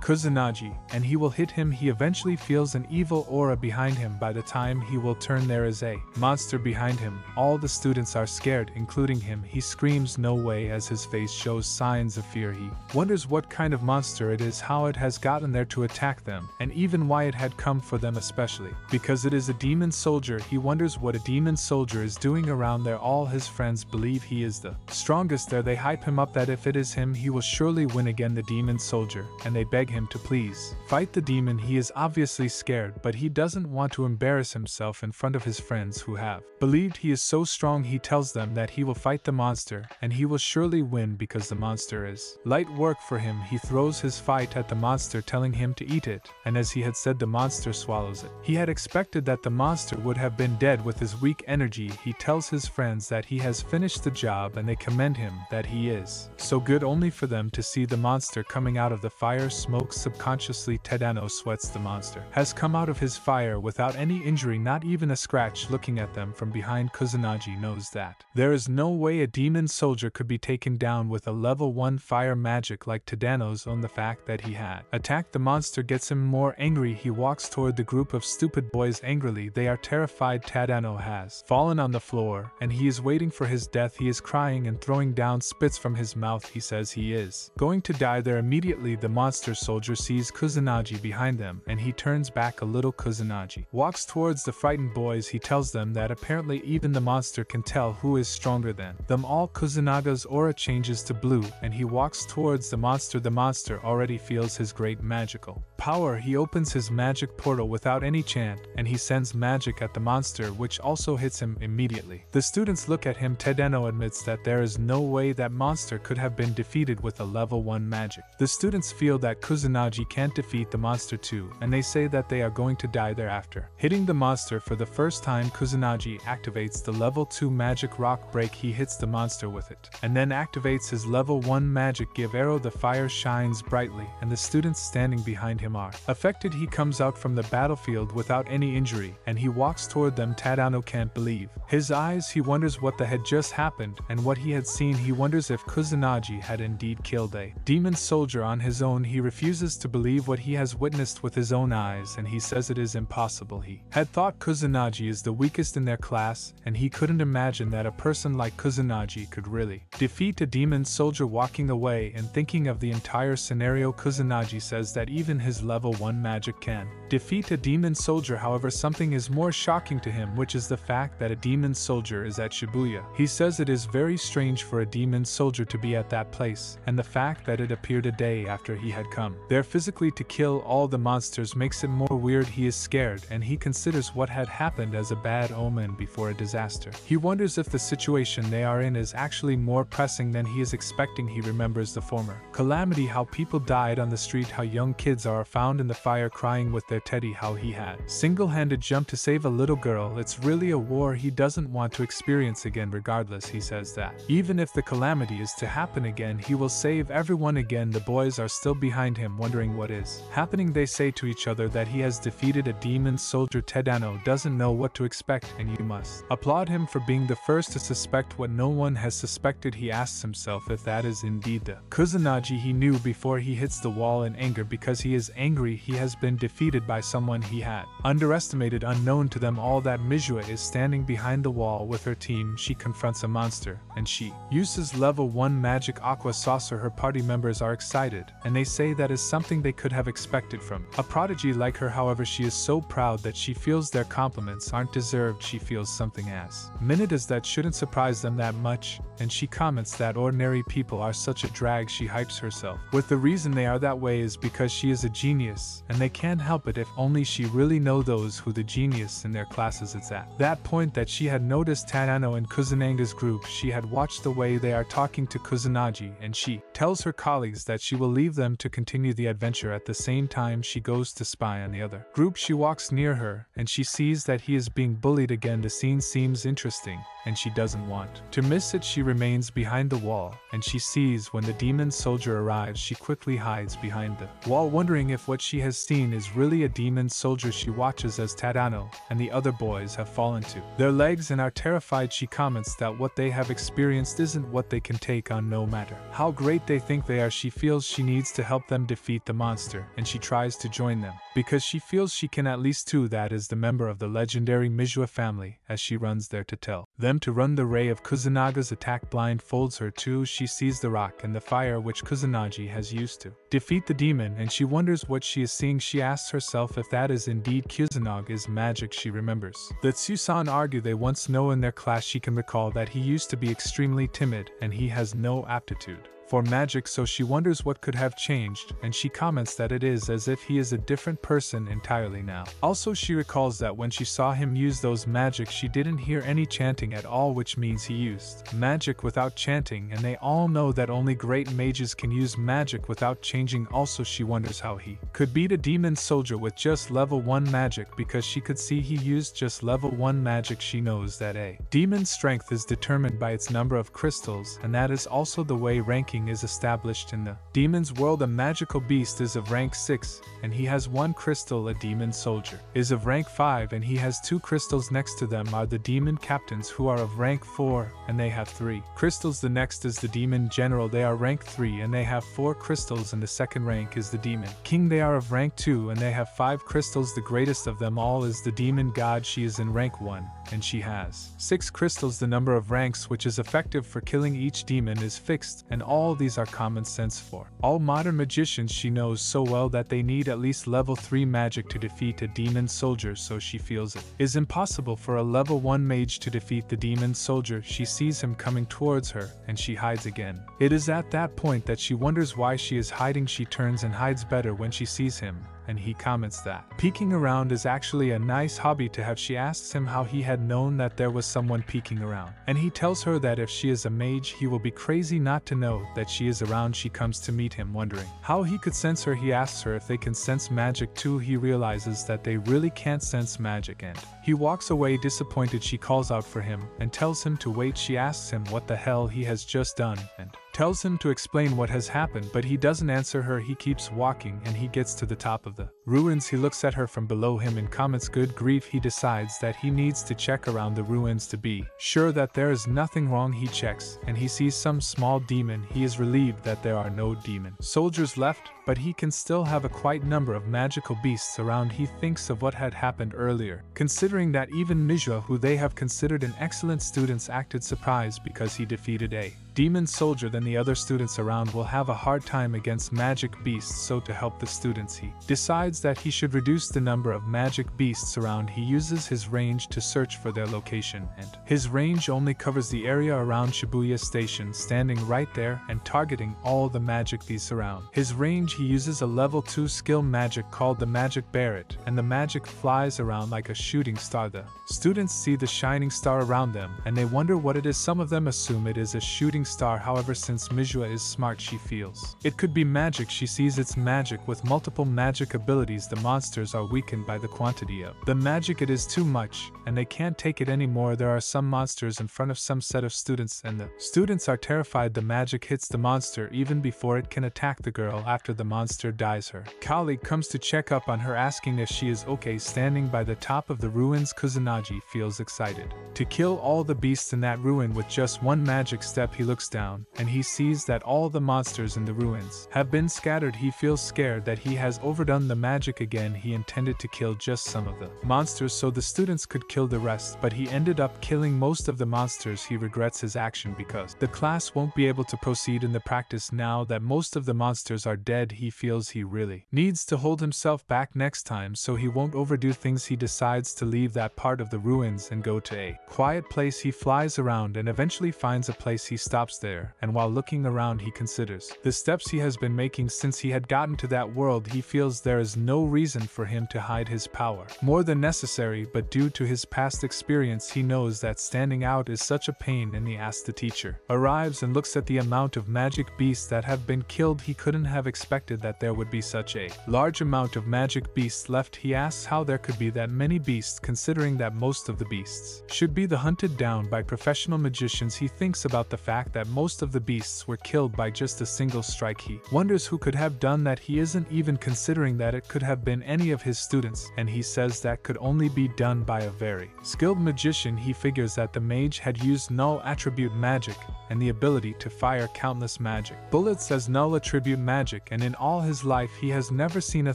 S1: Kusanagi, and he will hit him. He eventually feels an evil aura behind him by the time he will turn there is a monster behind him. All the students are scared, including him. He screams no way as his face shows signs of fear. He wonders what kind of monster it is, how it has gotten there to attack them, and even why it had come for them especially. Because it is a demon soldier, he wonders what a demon soldier is doing around there. All his friends believe he is the strongest there. They hype him up that if it is him, he will surely win again the demon soldier, and they beg him to please fight the demon. He is obviously scared, but he doesn't want to embarrass himself in front of his friends who have believed he is so strong. He tells them that he will fight the monster, and he will surely win because the monster is light work for him. He throws his fight at the monster, telling him to eat it, and as he had said, the monster swallows it. He had expected that the monster would have been dead with his weak energy. He tells his friends that he has finished the job and they commend him that he is. So good only for them to see the monster coming out of the fire smoke subconsciously Tadano sweats the monster has come out of his fire without any injury not even a scratch looking at them from behind Kusanagi knows that. There is no way a demon soldier could be taken down with a level 1 fire magic like Tadano's on the fact that he had attacked the monster gets him more angry he walks toward the group of stupid boys angrily they are terrified Tadano has fallen on the floor and he is waiting for his death he is crying and throwing down spits from his mouth he says he is. Going to die there immediately the monster soldier sees Kusanagi behind them and he turns back a little Kusanagi. Walks towards the frightened boys he tells them that apparently even the monster can tell who is stronger than them all. Kusanagi's aura changes to blue and he walks towards the monster. The monster already feels his great magical power he opens his magic portal without any chant and he sends magic at the monster which also hits him immediately the students look at him Tadano admits that there is no way that monster could have been defeated with a level 1 magic. The students feel that Kusanagi can't defeat the monster too, and they say that they are going to die thereafter. Hitting the monster for the first time Kusanagi activates the level 2 magic rock break he hits the monster with it, and then activates his level 1 magic give arrow the fire shines brightly and the students standing behind him affected he comes out from the battlefield without any injury and he walks toward them Tadano can't believe. His eyes he wonders what the had just happened and what he had seen he wonders if Kusanagi had indeed killed a demon soldier on his own. He refuses to believe what he has witnessed with his own eyes and he says it is impossible. He had thought Kusanagi is the weakest in their class and he couldn't imagine that a person like Kusanagi could really defeat a demon soldier walking away and thinking of the entire scenario. Kusanagi says that even his level 1 magic can defeat a demon soldier however something is more shocking to him which is the fact that a demon soldier is at Shibuya. He says it is very strange for a demon soldier to be at that place, and the fact that it appeared a day after he had come there physically to kill all the monsters makes it more weird. He is scared and he considers what had happened as a bad omen before a disaster. He wonders if the situation they are in is actually more pressing than he is expecting. He remembers the former calamity, how people died on the street, how young kids are found in the fire crying with their teddy how he had single-handed jumped to save a little girl. It's really a war he doesn't want to experience again regardless he says that. Even if the calamity is to happen again he will save everyone again the boys are still behind him wondering what is happening they say to each other that he has defeated a demon soldier Tadano doesn't know what to expect and you must applaud him for being the first to suspect what no one has suspected he asks himself if that is indeed the Kusanagi he knew before he hits the wall in anger because he is angry he has been defeated by someone he had underestimated unknown to them all that Mizua is standing behind the wall with her team she confronts a monster and she uses level 1 magic aqua saucer her party members are excited and they say that is something they could have expected from a prodigy like her. However she is so proud that she feels their compliments aren't deserved. She feels something as Minatas that shouldn't surprise them that much and she comments that ordinary people are such a drag. She hypes herself with the reason they are that way is because she is a genius and they can't help it if only she really know those who the genius in their classes it's at. That point that she had noticed Tadano and Kusanagi's group she had watched the way they are talking to Kusanagi and she tells her colleagues that she will leave them to continue the adventure at the same time she goes to spy on the other group. She walks near her and she sees that he is being bullied again. The scene seems interesting and she doesn't want to miss it. She remains behind the wall, and she sees when the demon soldier arrives, she quickly hides behind the wall, wondering if what she has seen is really a demon soldier. She watches as Tadano and the other boys have fallen to their legs and are terrified. She comments that what they have experienced isn't what they can take on, no matter how great they think they are. She feels she needs to help them defeat the monster, and she tries to join them because she feels she can at least do that as the member of the legendary Mizua family, as she runs there to tell them to run the ray of Kusanagi's attack blindfolds her too she sees the rock and the fire which Kusanagi has used to defeat the demon and she wonders what she is seeing. She asks herself if that is indeed Kusanagi's magic she remembers. That Kusanagi they once know in their class she can recall that he used to be extremely timid and he has no aptitude for magic, so she wonders what could have changed, and she comments that it is as if he is a different person entirely now. Also, she recalls that when she saw him use those magic, she didn't hear any chanting at all, which means he used magic without chanting, and they all know that only great mages can use magic without changing. Also, she wonders how he could beat a demon soldier with just level 1 magic because she could see he used just level 1 magic. She knows that a demon's strength is determined by its number of crystals, and that is also the way ranking ranking is established in the demon's world. A magical beast is of rank 6, and he has one crystal. A demon soldier is of rank 5, and he has two crystals. Next to them are the demon captains, who are of rank 4, and they have three crystals. The next is the demon general, they are rank 3, and they have four crystals. And the second rank is the demon king, they are of rank 2, and they have five crystals. The greatest of them all is the demon god, she is in rank 1, and she has six crystals. The number of ranks which is effective for killing each demon is fixed, and all all these are common sense for. All modern magicians she knows so well that they need at least level 3 magic to defeat a demon soldier so she feels it is impossible for a level 1 mage to defeat the demon soldier. She sees him coming towards her and she hides again. It is at that point that she wonders why she is hiding. She turns and hides better when she sees him and he comments that peeking around is actually a nice hobby to have. She asks him how he had known that there was someone peeking around, and he tells her that if she is a mage, he will be crazy not to know that she is around. She comes to meet him, wondering how he could sense her. He asks her if they can sense magic too. He realizes that they really can't sense magic, and he walks away disappointed. She calls out for him and tells him to wait. She asks him what the hell he has just done, and tells him to explain what has happened, but he doesn't answer her. He keeps walking and he gets to the top of the ruins. He looks at her from below him and comments, Good grief. He decides that he needs to check around the ruins to be sure that there is nothing wrong. He checks and he sees some small demon. He is relieved that there are no demon soldiers left, but he can still have a quite number of magical beasts around. He thinks of what had happened earlier, considering that even Mizua, who they have considered an excellent student, acted surprised because he defeated a demon soldier than the other students around will have a hard time against magic beasts so to help the students he decides that he should reduce the number of magic beasts around. He uses his range to search for their location and his range only covers the area around Shibuya station standing right there and targeting all the magic beasts around. His range he uses a level 2 skill magic called the magic barret and the magic flies around like a shooting star. The students see the shining star around them and they wonder what it is. Some of them assume it is a shooting star however since Mijua is smart she feels. It could be magic she sees it's magic with multiple magic abilities the monsters are weakened by the quantity of the magic it is too much, and they can't take it anymore there are some monsters in front of some set of students and the students are terrified the magic hits the monster even before it can attack the girl after the monster dies her. Colleague comes to check up on her asking if she is okay standing by the top of the ruins Kusanagi feels excited. To kill all the beasts in that ruin with just one magic step he looks down, and he sees that all the monsters in the ruins have been scattered. He feels scared that he has overdone the magic again. He intended to kill just some of the monsters so the students could kill the rest but he ended up killing most of the monsters. He regrets his action because the class won't be able to proceed in the practice now that most of the monsters are dead. He feels he really needs to hold himself back next time so he won't overdo things. He decides to leave that part of the ruins and go to a quiet place. He flies around and eventually finds a place. He stops there, and while looking around, he considers the steps he has been making since he had gotten to that world. He feels there is no reason for him to hide his power. More than necessary, but due to his past experience, he knows that standing out is such a pain, and he asks the teacher. Arrives and looks at the amount of magic beasts that have been killed. He couldn't have expected that there would be such a large amount of magic beasts left. He asks how there could be that many beasts, considering that most of the beasts should be the hunted down by professional magicians, he thinks about the fact that most of the beasts were killed by just a single strike. He wonders who could have done that. He isn't even considering that it could have been any of his students, and he says that could only be done by a very skilled magician. He figures that the mage had used null attribute magic and the ability to fire countless magic bullets as null attribute magic, and in all his life he has never seen a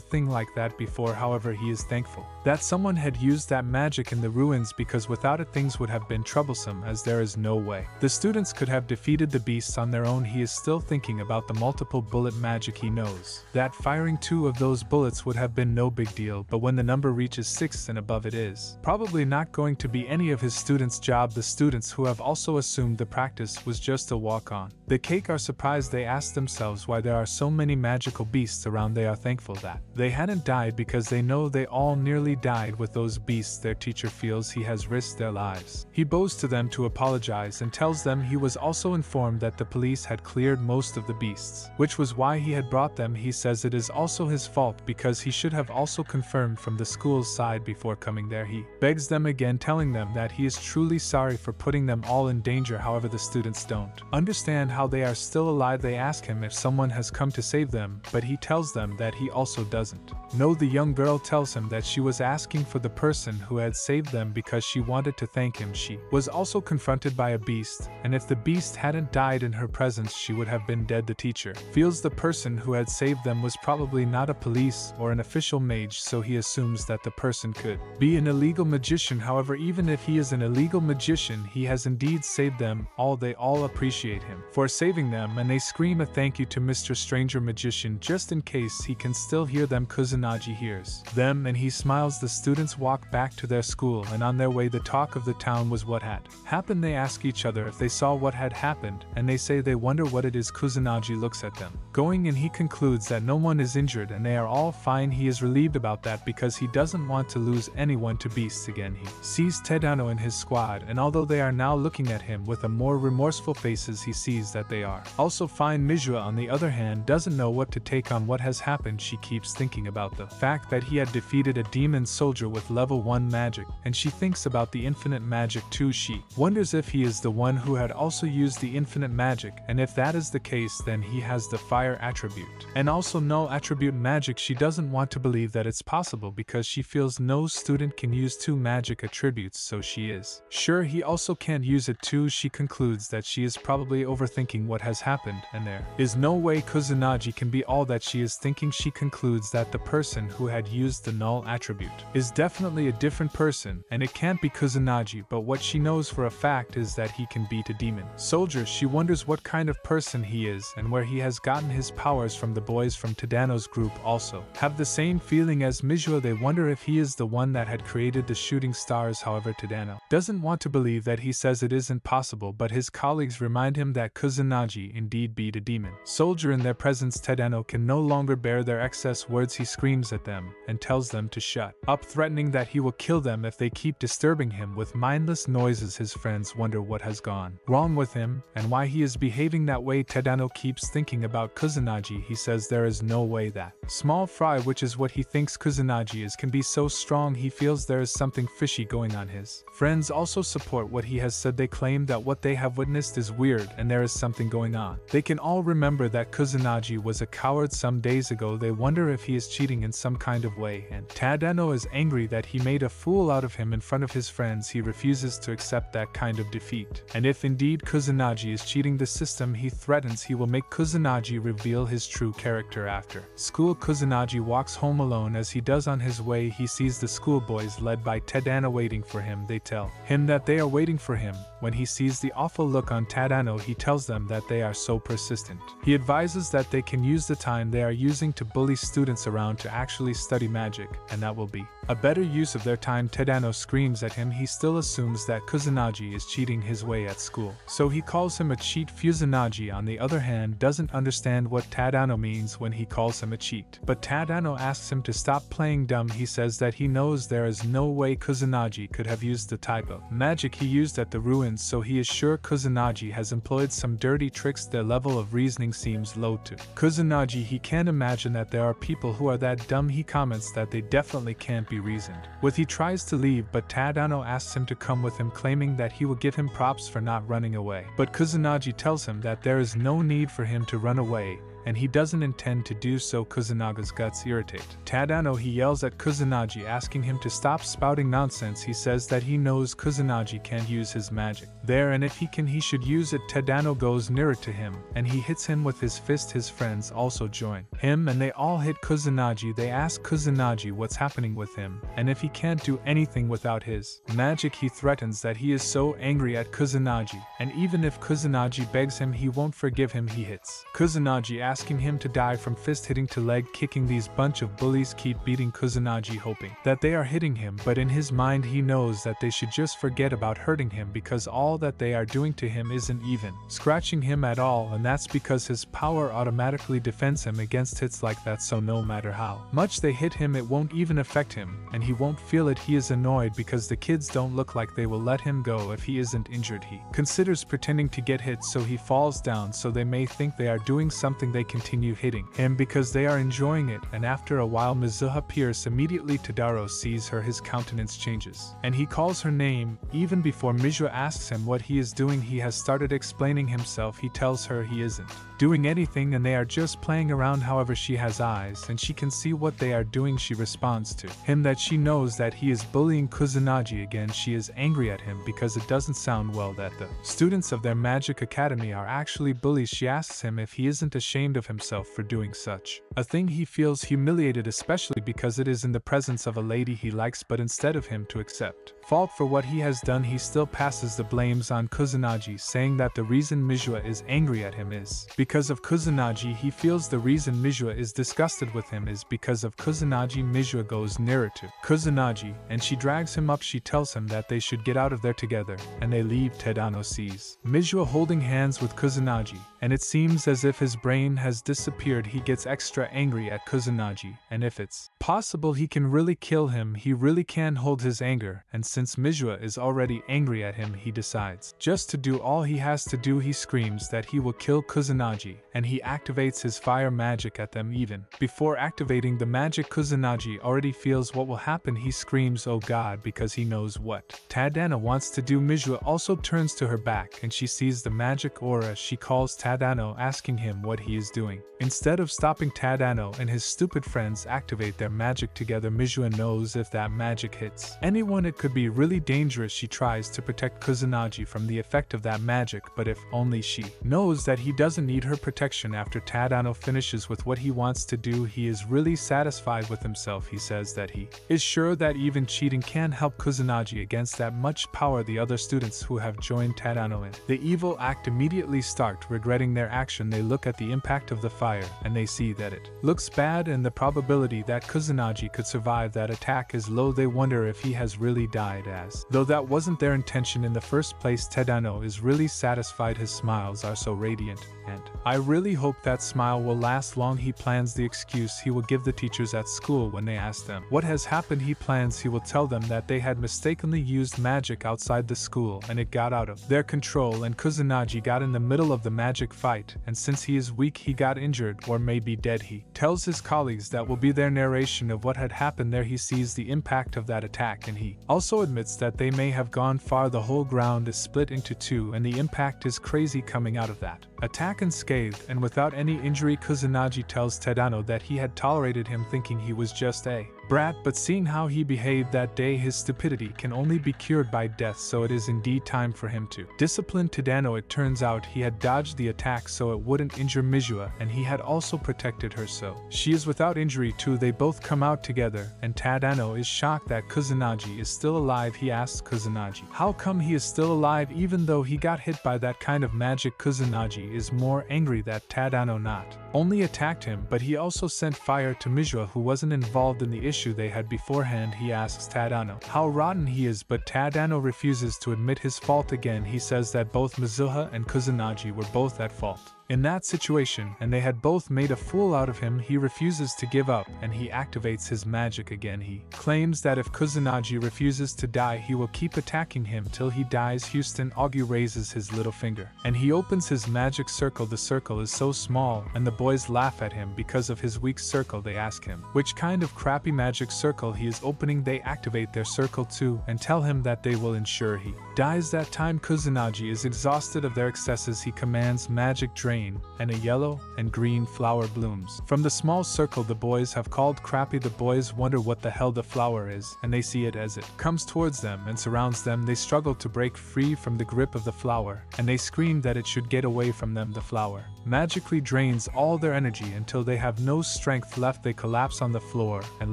S1: thing like that before. However, he is thankful that someone had used that magic in the ruins because without it things would have been troublesome as there is no way. The students could have defeated the beasts on their own. He is still thinking about the multiple bullet magic he knows. That firing two of those bullets would have been no big deal, but when the number reaches six and above it is probably not going to be any of his students' job. The students who have also assumed the practice was just a walk on. The cake are surprised they ask themselves why there are so many magical beasts around. They are thankful that they hadn't died because they know they all nearly died with those beasts. Their teacher feels he has risked their lives. He bows to them to apologize and tells them he was also informed that the police had cleared most of the beasts, which was why he had brought them. He says it is also his fault because he should have also confirmed from the school's side before coming there. He begs them again, telling them that he is truly sorry for putting them all in danger. However, the students don't understand how they are still alive. They ask him if someone has come to save them, but he tells them that he also doesn't. No, the young girl tells him that she was asking for the person who had saved them because she wanted to thank him. She was also confronted by a beast, and if the beast hadn't died in her presence, she would have been dead. The teacher feels the person who had saved them was probably not a police or an official mage, so he assumes that the person could be an illegal magician. However, even if he is an illegal magician, he has indeed saved them all. They all appreciate him for saving them, and they scream a thank you to Mr. Stranger Magician just in case he can still hear them. Kusanagi hears them and he smiles. The students walk back to their school, and on their way, the talk of the town was what had happened. They ask each other if they saw what had happened, and they say they wonder what it is. Kusanagi looks at them, going, and he concludes that no one is injured and they are all fine. He is relieved about that because he doesn't want to lose anyone to beasts again. He sees Tadano and his squad, and although they are now looking at him with a more remorseful faces, he sees that they are also fine. Mijua, on the other hand, doesn't know what to take on what has happened. She keeps thinking about the fact that he had defeated a demon soldier with level 1 magic, and she thinks about the infinite magic too. She wonders if he is the one who had also used the infinite magic, and if that is the case, then he has the fire attribute. And also null attribute magic. She doesn't want to believe that it's possible because she feels no student can use two magic attributes, so she is sure he also can't use it too. She concludes that she is probably overthinking what has happened, and there is no way Kusanagi can be all that she is thinking. She concludes that the person who had used the null attribute is definitely a different person, and it can't be Kusanagi, but what she knows for a fact is that he can beat a demon soldier. She wonders what kind of person he is and where he has gotten his powers from. The boys from Tadano's group also have the same feeling as Mijua. They wonder if he is the one that had created the shooting stars. However, Tadano doesn't want to believe that he says it isn't possible, but his colleagues remind him that Kusanagi indeed beat a demon soldier in their presence. Tadano can no longer bear their excess words. He screams at them and tells them to shut up, threatening that he will kill them if they keep disturbing him with mindless noises. His friends wonder what has gone wrong with him, and why he is behaving that way. Tadano keeps thinking about Kusanagi. He says there is no way that small fry which is what he thinks Kusanagi is can be so strong. He feels there is something fishy going on. His friends also support what he has said. They claim that what they have witnessed is weird and there is something going on. They can all remember that Kusanagi was a coward some days ago. They wonder if he is cheating in some kind of way. And Tadano is angry that he made a fool out of him in front of his friends he refuses to accept that kind of defeat. And if indeed Kusanagi is cheating the system he threatens he will make Kusanagi reveal his true character after. School Kusanagi walks home alone as he does on his way he sees the schoolboys led by Tadano waiting for him they tell him that they are waiting for him. When he sees the awful look on Tadano he tells them that they are so persistent. He advises that they can use the time they are using to bully students around to actually study magic, and that will be a better use of their time. Tadano screams at him, he still assumes that Kusanagi is cheating his way at school. So he calls him a cheat. Kusanagi, on the other hand, doesn't understand what Tadano means when he calls him a cheat. But Tadano asks him to stop playing dumb. He says that he knows there is no way Kusanagi could have used the type of magic he used at the ruins, so he is sure Kusanagi has employed some dirty tricks. Their level of reasoning seems low to Kusanagi. He can't imagine that there are people who are that dumb. He comments that they definitely can't be be reasoned. With he tries to leave, but Tadano asks him to come with him, claiming that he will give him props for not running away. But Kusanagi tells him that there is no need for him to run away, and he doesn't intend to do so Kusanagi's guts irritate. Tadano he yells at Kusanagi asking him to stop spouting nonsense he says that he knows Kusanagi can't use his magic. There and if he can he should use it Tadano goes nearer to him, and he hits him with his fist his friends also join him and they all hit Kusanagi they ask Kusanagi what's happening with him, and if he can't do anything without his magic he threatens that he is so angry at Kusanagi, and even if Kusanagi begs him he won't forgive him he hits. Kusanagi asks asking him to die from fist hitting to leg kicking. These bunch of bullies keep beating Kusanagi, hoping that they are hitting him, but in his mind he knows that they should just forget about hurting him because all that they are doing to him isn't even scratching him at all, and that's because his power automatically defends him against hits like that, so no matter how much they hit him, it won't even affect him, and he won't feel it. He is annoyed because the kids don't look like they will let him go if he isn't injured. He considers pretending to get hit so he falls down so they may think they are doing something they continue hitting him because they are enjoying it, and after a while Mizuha Pierce immediately Tadano sees her his countenance changes, and he calls her name, even before Mizuha asks him what he is doing he has started explaining himself. He tells her he isn't doing anything and they are just playing around however she has eyes and she can see what they are doing she responds to him that she knows that he is bullying Kusanagi again. She is angry at him because it doesn't sound well that the students of their magic academy are actually bullies. She asks him if he isn't ashamed of himself for doing such a thing. He feels humiliated especially because it is in the presence of a lady he likes but instead of him to accept fault for what he has done he still passes the blames on Kusanagi saying that the reason Mizuha is angry at him is because of Kusanagi, he feels the reason Mizuha is disgusted with him is because of Kusanagi. Mizuha goes nearer to Kusanagi, and she drags him up. She tells him that they should get out of there together, and they leave. Tadano sees Mizuha holding hands with Kusanagi, and it seems as if his brain has disappeared. He gets extra angry at Kusanagi, and if it's possible he can really kill him, he really can hold his anger, and since Mizuha is already angry at him, he decides just to do all he has to do. He screams that he will kill Kusanagi and he activates his fire magic at them even. Before activating the magic Kusanagi already feels what will happen he screams oh god because he knows what. Tadano wants to do Mizuha also turns to her back and she sees the magic aura she calls Tadano asking him what he is doing. Instead of stopping Tadano and his stupid friends activate their magic together Mizuha knows if that magic hits anyone it could be really dangerous she tries to protect Kusanagi from the effect of that magic but if only she knows that he doesn't need her protection after Tadano finishes with what he wants to do. He is really satisfied with himself. He says that he is sure that even cheating can help Kusanagi against that much power the other students who have joined Tadano in. The evil act immediately start regretting regretting their action, they look at the impact of the fire and they see that it looks bad and the probability that Kusanagi could survive that attack is low. They wonder if he has really died as though that wasn't their intention in the first place. Tadano is really satisfied his smiles are so radiant and I really hope that smile will last long. He plans the excuse he will give the teachers at school when they ask them what has happened. He plans he will tell them that they had mistakenly used magic outside the school and it got out of their control and Kusanagi got in the middle of the magic fight and since he is weak he got injured or may be dead. He tells his colleagues that will be their narration of what had happened there. He sees the impact of that attack and he also admits that they may have gone far. The whole ground is split into two and the impact is crazy coming out of that attack unscathed and without any injury. Kusanagi tells Tadano that he had tolerated him thinking he was just a brat, but seeing how he behaved that day, his stupidity can only be cured by death, so it is indeed time for him to discipline Tadano. It turns out he had dodged the attack so it wouldn't injure Mizua, and he had also protected her so she is without injury too. They both come out together, and Tadano is shocked that Kusanagi is still alive. He asks Kusanagi, How come he is still alive even though he got hit by that kind of magic? Kusanagi is more angry that Tadano not only attacked him, but he also sent fire to Mizua who wasn't involved in the issue they had beforehand, he asks Tadano how rotten he is, but Tadano refuses to admit his fault again. He says that both Mizuha and Kusanagi were both at fault. In that situation, and they had both made a fool out of him, he refuses to give up and he activates his magic again. He claims that if Kusanagi refuses to die, he will keep attacking him till he dies. Kusanagi raises his little finger and he opens his magic circle. The circle is so small, and the boys laugh at him because of his weak circle. They ask him which kind of crappy magic circle he is opening. They activate their circle too and tell him that they will ensure he dies that time. Kusanagi is exhausted of their excesses. He commands magic drain rain, and a yellow and green flower blooms. From the small circle the boys have called crappy, the boys wonder what the hell the flower is, and they see it as it comes towards them and surrounds them. They struggle to break free from the grip of the flower, and they scream that it should get away from them. The flower magically drains all their energy until they have no strength left. They collapse on the floor and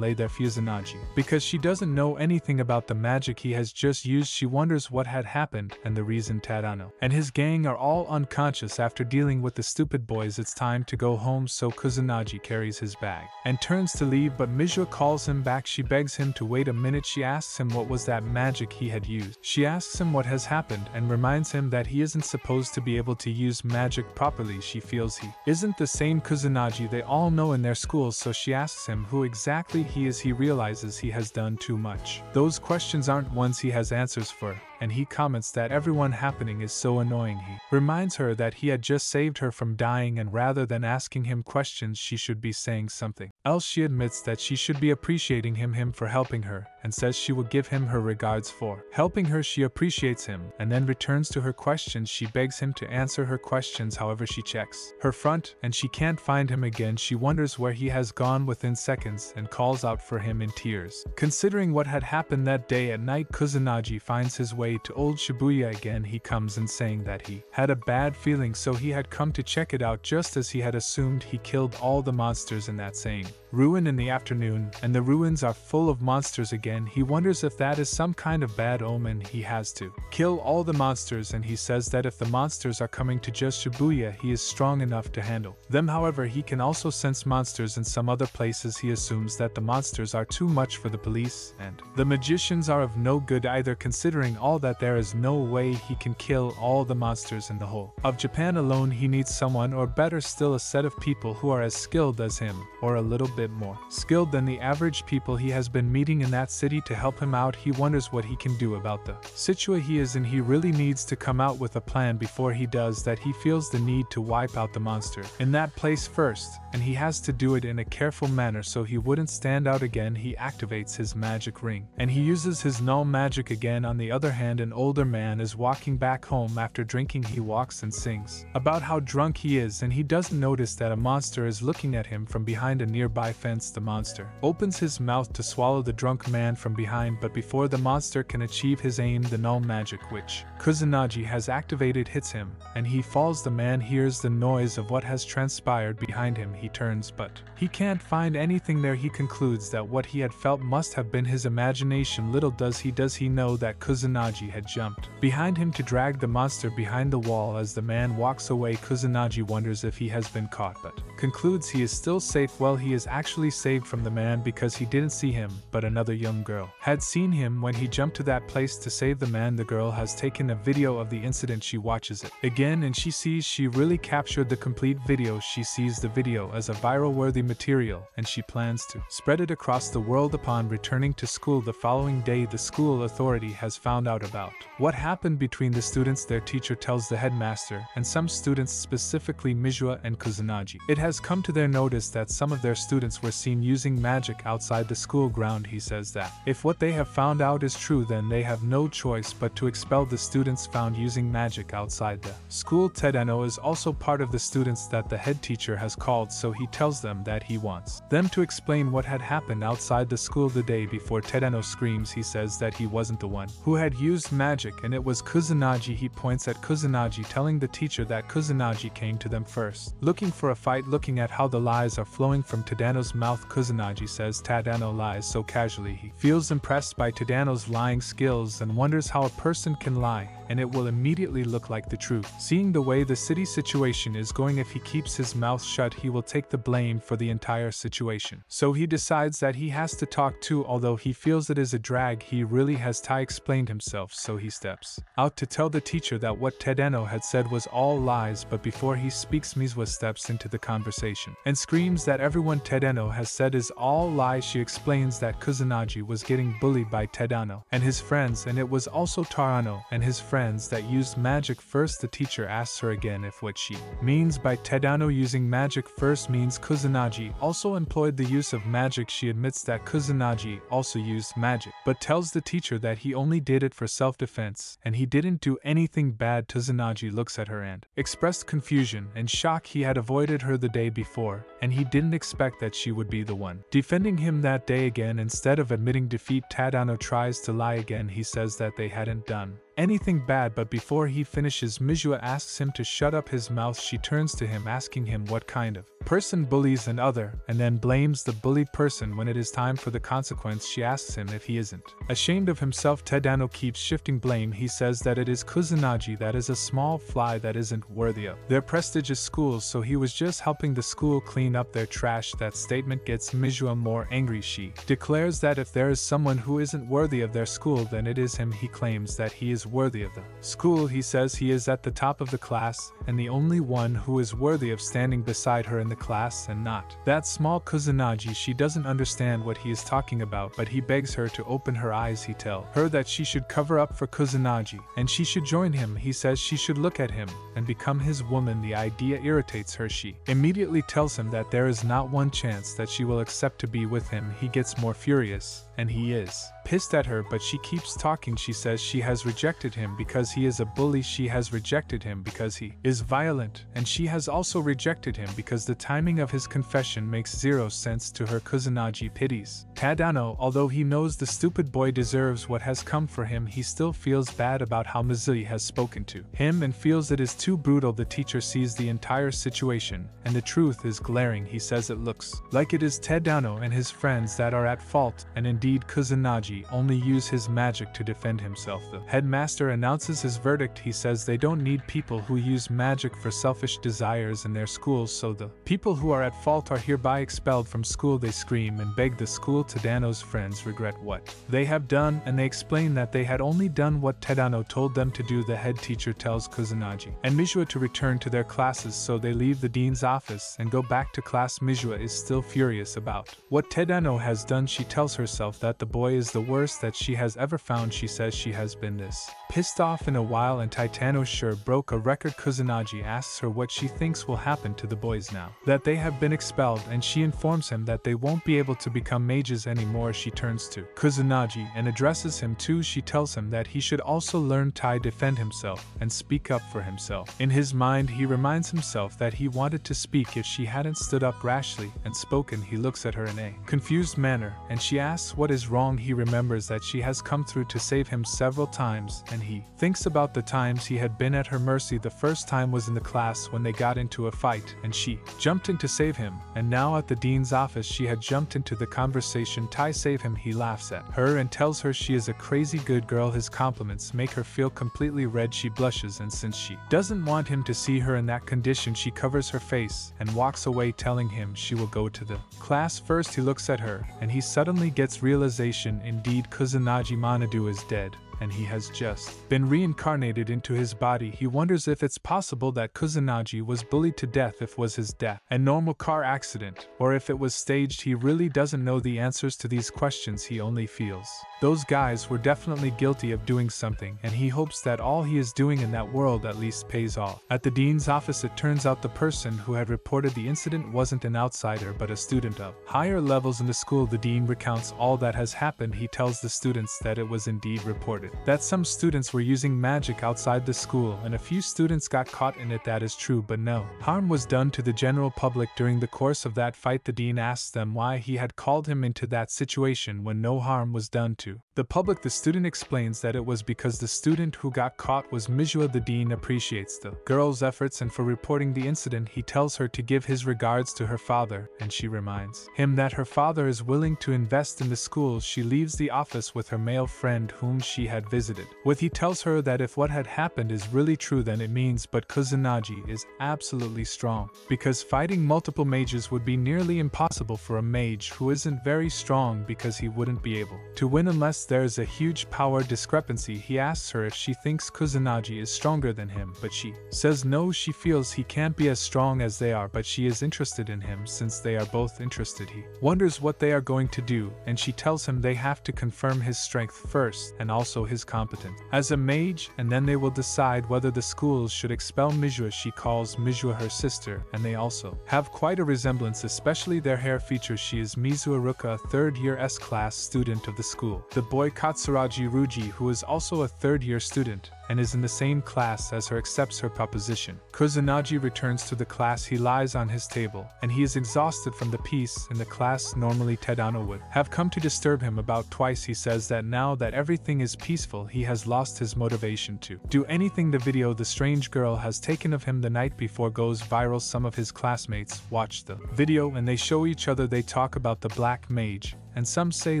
S1: lay their Kusanagi. Because she doesn't know anything about the magic he has just used, she wonders what had happened and the reason Tadano and his gang are all unconscious after dealing with the stupid boys. It's time to go home, so Kusanagi carries his bag and turns to leave, but Mizua calls him back. She begs him to wait a minute. She asks him what was that magic he had used. She asks him what has happened and reminds him that he isn't supposed to be able to use magic properly. She feels he isn't the same Kusanagi they all know in their schools, so she asks him who exactly he is. He realizes he has done too much. Those questions aren't ones he has answers for, and he comments that everyone happening is so annoying. He reminds her that he had just saved her from dying, and rather than asking him questions, she should be saying something else. She admits that she should be appreciating him, him for helping her, and says she will give him her regards for helping her. She appreciates him, and then returns to her questions. She begs him to answer her questions, however, she checks her front, and she can't find him again. She wonders where he has gone within seconds and calls out for him in tears. Considering what had happened that day at night, Kusanagi finds his way way to old Shibuya again, he comes and saying that he had a bad feeling, so he had come to check it out just as he had assumed he killed all the monsters in that same ruin in the afternoon, and the ruins are full of monsters again. He wonders if that is some kind of bad omen. He has to kill all the monsters, and he says that if the monsters are coming to just Shibuya, he is strong enough to handle them. However, he can also sense monsters in some other places. He assumes that the monsters are too much for the police, and the magicians are of no good either, considering all that there is no way he can kill all the monsters in the whole of Japan alone. He needs someone, or better still, a set of people who are as skilled as him, or a little bit more skilled than the average people he has been meeting in that city to help him out. He wonders what he can do about the situation he is in. He really needs to come out with a plan before he does that. He feels the need to wipe out the monster in that place first, and he has to do it in a careful manner so he wouldn't stand out again. He activates his magic ring, and he uses his null magic again. On the other hand, an older man is walking back home after drinking. He walks and sings about how drunk he is, and he doesn't notice that a monster is looking at him from behind a nearby fence the monster, opens his mouth to swallow the drunk man from behind but before the monster can achieve his aim the null magic which Kusanagi has activated hits him, and he falls the man hears the noise of what has transpired behind him he turns, but he can't find anything there. He concludes that what he had felt must have been his imagination. Little does he does he know that Kusanagi had jumped behind him to drag the monster behind the wall as the man walks away. Kusanagi wonders if he has been caught, but concludes he is still safe. Well, he is actually saved from the man because he didn't see him, but another young girl had seen him when he jumped to that place to save the man. The girl has taken a video of the incident. She watches it again and she sees she really captured the complete video. She sees the video as a viral worthy material and she plans to spread it across the world upon returning to school the following day. The school authority has found out about what happened between the students. Their teacher tells the headmaster and some students, specifically Mijua and Kusanagi. It has come to their notice that some of their students were seen using magic outside the school ground. He says that if what they have found out is true, then they have no choice but to expel the students found using magic outside the school. Tadano is also part of the students that the head teacher has called, so he tells them that he wants them to explain what had happened outside the school the day before. Tadano screams. He says that he wasn't the one who had used magic and it was Kusanagi. He points at Kusanagi, telling the teacher that Kusanagi came to them first, looking for a fight. Looking at how the lies are flowing from Tadano's mouth, Kusanagi says Tadano lies so casually he feels impressed by Tadano's lying skills and wonders how a person can lie and it will immediately look like the truth. Seeing the way the city situation is going, if he keeps his mouth shut, he will take the blame for the entire situation. So he decides that he has to talk too, although he feels it is a drag, he really has Tai explained himself, so he steps out to tell the teacher that what Tadano had said was all lies, but before he speaks, Mizwa steps into the conversation and screams that everyone Tadano has said is all lies. She explains that Kusanagi was getting bullied by Tadano and his friends, and it was also Tadano and his friends friends that used magic first. The teacher asks her again if what she means by Tadano using magic first means Kusanagi also employed the use of magic. She admits that Kusanagi also used magic, but tells the teacher that he only did it for self defense and he didn't do anything bad. Kusanagi looks at her and expressed confusion and shock. He had avoided her the day before, and he didn't expect that she would be the one defending him that day again. Instead of admitting defeat, Tadano tries to lie again. He says that they hadn't done anything bad, but before he finishes, Mijua asks him to shut up his mouth. She turns to him, asking him what kind of person bullies another, and then blames the bullied person when it is time for the consequence. She asks him if he isn't ashamed of himself. Tadano keeps shifting blame. He says that it is Kusanagi that is a small fly that isn't worthy of their prestigious schools, so he was just helping the school clean up their trash. That statement gets Mijua more angry. She declares that if there is someone who isn't worthy of their school, then it is him. He claims that he is worthy of the school. He says he is at the top of the class and the only one who is worthy of standing beside her in the class and not that small Kusanagi. She doesn't understand what he is talking about, but he begs her to open her eyes. He tells her that she should cover up for Kusanagi and she should join him. He says she should look at him and become his woman. The idea irritates her. She immediately tells him that there is not one chance that she will accept to be with him. He gets more furious and he is pissed at her, but she keeps talking. She says she has rejected him because he is a bully. She has rejected him because he is violent, and she has also rejected him because the timing of his confession makes zero sense to her. Kusanagi pities Tadano, although he knows the stupid boy deserves what has come for him, he still feels bad about how Mizui has spoken to him and feels it is too brutal. The teacher sees the entire situation, and the truth is glaring. He says it looks like it is Tadano and his friends that are at fault, and indeed Kusanagi only use his magic to defend himself. The headmaster announces his verdict. He says they don't need people who use magic for selfish desires in their schools, so the people who are at fault are hereby expelled from school. They scream and beg the school. Tadano's friends regret what they have done, and they explain that they had only done what Tadano told them to do. The head teacher tells Kusanagi and Mijua to return to their classes, so they leave the dean's office and go back to class. Mijua is still furious about what Tadano has done. She tells herself that the boy is the worst that she has ever found. She says she has been this pissed off in a while, and Tadano sure broke a record. Kusanagi asks her what she thinks will happen to the boys now that they have been expelled, and she informs him that they won't be able to become mages anymore. She turns to Kusanagi and addresses him too. She tells him that he should also learn Tai defend himself and speak up for himself. In his mind, he reminds himself that he wanted to speak if she hadn't stood up rashly and spoken. He looks at her in a confused manner, and she asks what is wrong. He remembers that she has come through to save him several times and he thinks about the times he had been at her mercy. The first time was in the class when they got into a fight, and she jumped in to save him, and now at the dean's office she had jumped into the conversation. Ty save him, he laughs at her and tells her she is a crazy good girl. His compliments make her feel completely red. She blushes, and since she doesn't want him to see her in that condition, she covers her face and walks away, telling him she will go to the class first. He looks at her, and he suddenly gets realization indeed Kusanagi Manadu is dead and he has just been reincarnated into his body. He wonders if it's possible that Kusanagi was bullied to death if was his death a normal car accident, or if it was staged. He really doesn't know the answers to these questions, he only feels. Those guys were definitely guilty of doing something, and he hopes that all he is doing in that world at least pays off. At the dean's office, it turns out the person who had reported the incident wasn't an outsider but a student of higher levels in the school. The dean recounts all that has happened. He tells the students that it was indeed reported that some students were using magic outside the school, and a few students got caught in it. That is true, but no harm was done to the general public during the course of that fight. The dean asked them why he had called him into that situation when no harm was done to the public. The student explains that it was because the student who got caught was Mizua. The dean appreciates the girl's efforts, and for reporting the incident, he tells her to give his regards to her father, and she reminds him that her father is willing to invest in the school. She leaves the office with her male friend whom she had visited. With he tells her that if what had happened is really true, then it means but Kusanagi is absolutely strong, because fighting multiple mages would be nearly impossible for a mage who isn't very strong because he wouldn't be able to win unless there's a huge power discrepancy. He asks her if she thinks Kusanagi is stronger than him, but she says no, she feels he can't be as strong as they are, but she is interested in him since they are both interested. He wonders what they are going to do, and she tells him they have to confirm his strength first and also his competence as a mage, and then they will decide whether the schools should expel Mizua. She calls Mizua her sister, and they also have quite a resemblance, especially their hair features. She is Mizua Ruka, a third year S class student of the school. The boy Katsuragi Ruji, who is also a third year student, and is in the same class as her accepts her proposition. Kusanagi returns to the class he lies on his table, and he is exhausted from the peace in the class normally Tadano would have come to disturb him about twice. He says that now that everything is peaceful he has lost his motivation to do anything. The video the strange girl has taken of him the night before goes viral. Some of his classmates watch the video and they show each other. They talk about the black mage and some say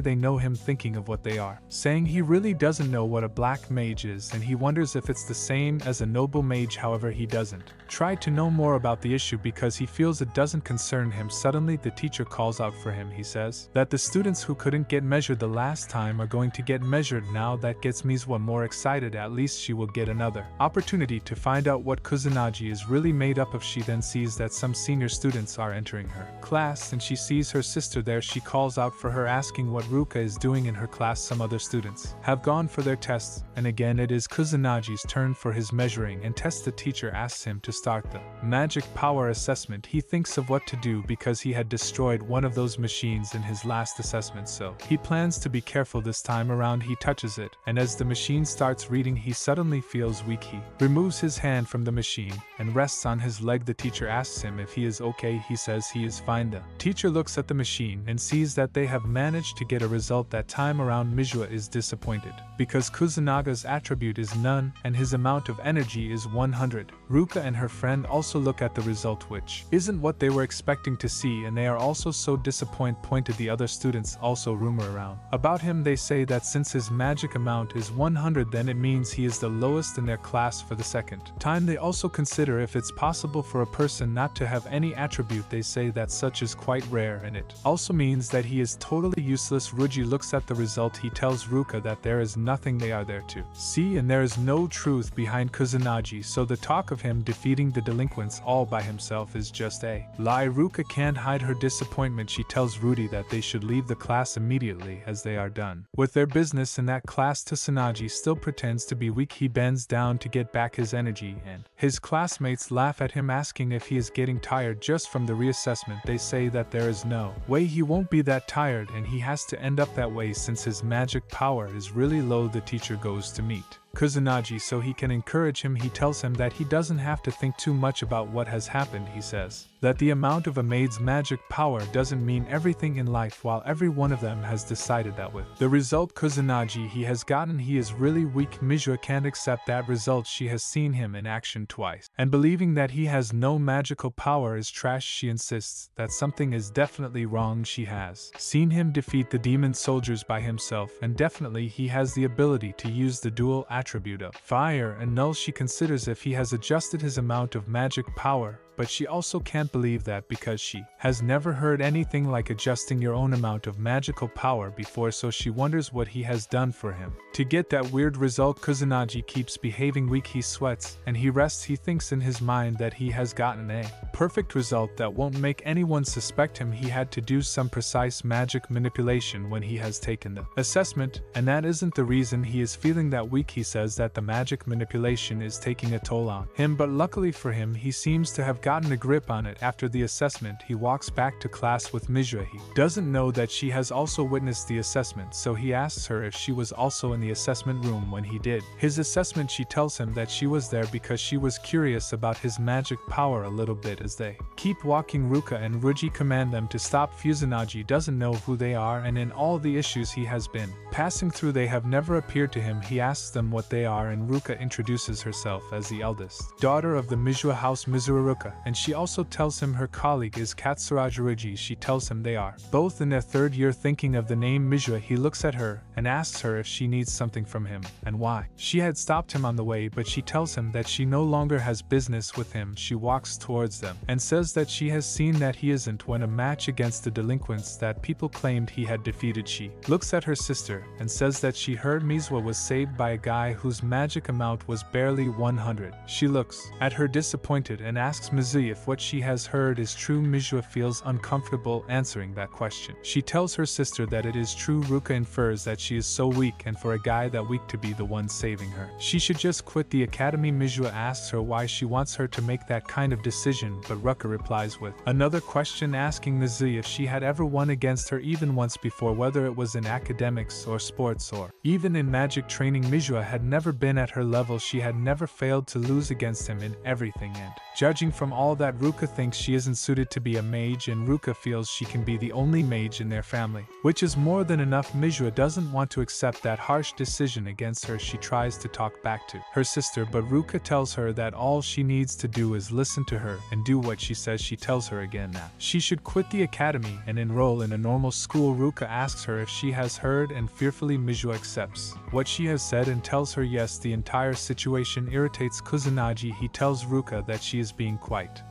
S1: they know him thinking of what they are, saying he really doesn't know what a black mage is and he wonders if it's the same as a noble mage, however, he doesn't. Try to know more about the issue because he feels it doesn't concern him. Suddenly, the teacher calls out for him. He says that the students who couldn't get measured the last time are going to get measured now. That gets Mizua more excited, at least she will get another opportunity to find out what Kusanagi is really made up of. She then sees that some senior students are entering her class and she sees her sister there. She calls out for her her asking what Ruka is doing in her class. Some other students have gone for their tests, and again it is Kusanagi's turn for his measuring and test. The teacher asks him to start the magic power assessment. He thinks of what to do because he had destroyed one of those machines in his last assessment, so he plans to be careful this time around. He touches it, and as the machine starts reading, he suddenly feels weak. He removes his hand from the machine and rests on his leg. The teacher asks him if he is okay. He says he is fine. The teacher looks at the machine and sees that they have managed to get a result that time around Mizua is disappointed, because Kusanagi's attribute is none and his amount of energy is 100. Ruka and her friend also look at the result which isn't what they were expecting to see and they are also so disappointed pointed the other students also rumor around. About him they say that since his magic amount is 100 then it means he is the lowest in their class for the second time they also consider if it's possible for a person not to have any attribute they say that such is quite rare and it also means that he is totally useless. Ruji looks at the result. He tells Ruka that there is nothing they are there to see and there is no truth behind Kusanagi, so the talk of him defeating the delinquents all by himself is just a lie. Ruka can't hide her disappointment. She tells Rudy that they should leave the class immediately as they are done. With their business in that class, Kusanagi still pretends to be weak. He bends down to get back his energy, and his classmates laugh at him, asking if he is getting tired just from the reassessment. They say that there is no way he won't be that tired and he has to end up that way since his magic power is really low. The teacher goes to meet Kusanagi so he can encourage him. He tells him that he doesn't have to think too much about what has happened, he says. That the amount of a maid's magic power doesn't mean everything in life while every one of them has decided that with the result Kusanagi he has gotten he is really weak. Mizua can't accept that result. She has seen him in action twice. And believing that he has no magical power is trash she insists that something is definitely wrong. She has seen him defeat the demon soldiers by himself and definitely he has the ability to use the dual attribute of fire and null. She considers if he has adjusted his amount of magic power but she also can't believe that because she has never heard anything like adjusting your own amount of magical power before, so she wonders what he has done for him. To get that weird result, Kusanagi keeps behaving weak, he sweats, and he rests. He thinks in his mind that he has gotten a perfect result that won't make anyone suspect him. He had to do some precise magic manipulation when he has taken the assessment, and that isn't the reason he is feeling that weak. He says that the magic manipulation is taking a toll on him, but luckily for him, he seems to have gotten a grip on it after the assessment. He walks back to class with Mizua. He doesn't know that she has also witnessed the assessment, so he asks her if she was also in the assessment room when he did. His assessment, she tells him that she was there because she was curious about his magic power a little bit as they keep walking. Ruka and Ruji command them to stop. Kusanagi doesn't know who they are, and in all the issues he has been passing through, they have never appeared to him. He asks them what they are, and Ruka introduces herself as the eldest daughter of the Mizua house Mizuruka and she also tells him her colleague is Katsurajirigi. She tells him they are both in their third year thinking of the name Mijua. He looks at her and asks her if she needs something from him and why. She had stopped him on the way, but she tells him that she no longer has business with him. She walks towards them and says that she has seen that he isn't when a match against the delinquents that people claimed he had defeated. She looks at her sister and says that she heard Mizua was saved by a guy whose magic amount was barely 100. She looks at her disappointed and asks Mizuya if what she has heard is true. Mizua feels uncomfortable answering that question. She tells her sister that it is true. Ruka infers that she is so weak and for a guy that weak to be the one saving her. She should just quit the academy. Mizua asks her why she wants her to make that kind of decision, but Ruka replies with another question asking Mizuya if she had ever won against her even once before, whether it was in academics or sports or even in magic training. Mizua had never been at her level. She had never failed to lose against him in everything and, judging from all that Ruka thinks she isn't suited to be a mage and Ruka feels she can be the only mage in their family. Which is more than enough Mijua doesn't want to accept that harsh decision against her she tries to talk back to her sister but Ruka tells her that all she needs to do is listen to her and do what she says she tells her again now. She should quit the academy and enroll in a normal school Ruka asks her if she has heard and fearfully Mijua accepts what she has said and tells her yes the entire situation irritates Kusanagi he tells Ruka that she is being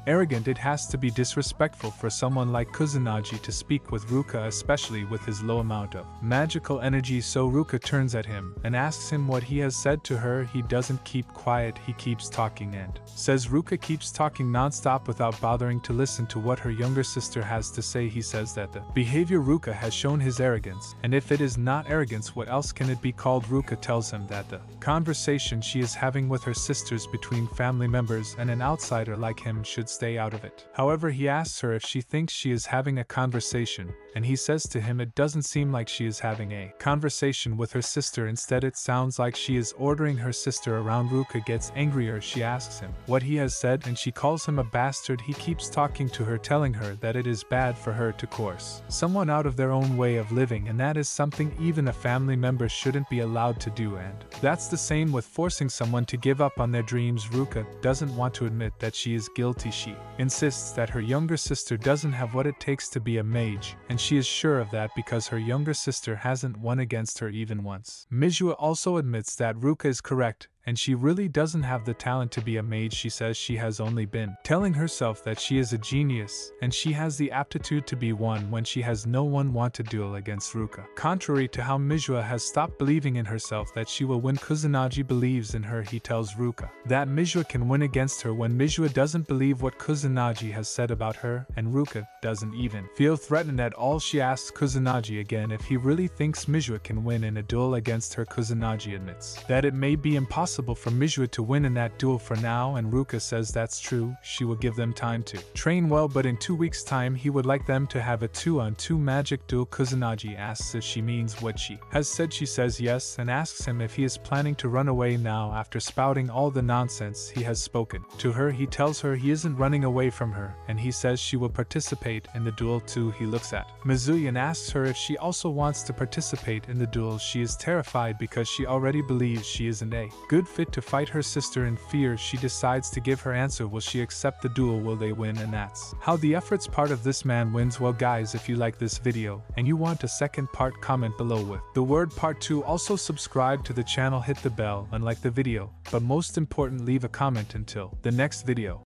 S1: arrogant it has to be disrespectful for someone like Kusanagi to speak with Ruka especially with his low amount of magical energy. So Ruka turns at him and asks him what he has said to her. He doesn't keep quiet he keeps talking and says Ruka keeps talking nonstop without bothering to listen to what her younger sister has to say. He says that the behavior Ruka has shown his arrogance and if it is not arrogance what else can it be called? Ruka tells him that the conversation she is having with her sisters between family members and an outsider like him should stay out of it. However, he asks her if she thinks she is having a conversation, and he says to him it doesn't seem like she is having a conversation with her sister. Instead, it sounds like she is ordering her sister around. Ruka gets angrier. She asks him what he has said, and she calls him a bastard. He keeps talking to her, telling her that it is bad for her to course someone out of their own way of living, and that is something even a family member shouldn't be allowed to do. And that's the same with forcing someone to give up on their dreams. Ruka doesn't want to admit that she is guilty. She insists that her younger sister doesn't have what it takes to be a mage, and she is sure of that because her younger sister hasn't won against her even once. Mijua also admits that Ruka is correct and she really doesn't have the talent to be a maid She says she has only been telling herself that she is a genius, and she has the aptitude to be one when she has no one want to duel against Ruka. Contrary to how Mijua has stopped believing in herself that she will win, Kusanagi believes in her. He tells Ruka that Mijua can win against her when Mijua doesn't believe what Kusanagi has said about her, and Ruka doesn't even feel threatened at all. She asks Kusanagi again if he really thinks Mijua can win in a duel against her. Kusanagi admits that it may be impossible for Mijua to win in that duel for now and Ruka says that's true, she will give them time to train well but in two weeks time he would like them to have a 2 on 2 magic duel Kusanagi asks if she means what she has said she says yes and asks him if he is planning to run away now after spouting all the nonsense he has spoken. To her he tells her he isn't running away from her and he says she will participate in the duel too he looks at Mizuyan asks her if she also wants to participate in the duel she is terrified because she already believes she isn't a good fit to fight her sister in fear she decides to give her answer. Will she accept the duel? Will they win? And that's how the efforts part of this man wins. Well guys if you like this video and you want a second part comment below with the word part 2 also subscribe to the channel hit the bell and like the video. But most important leave a comment until the next video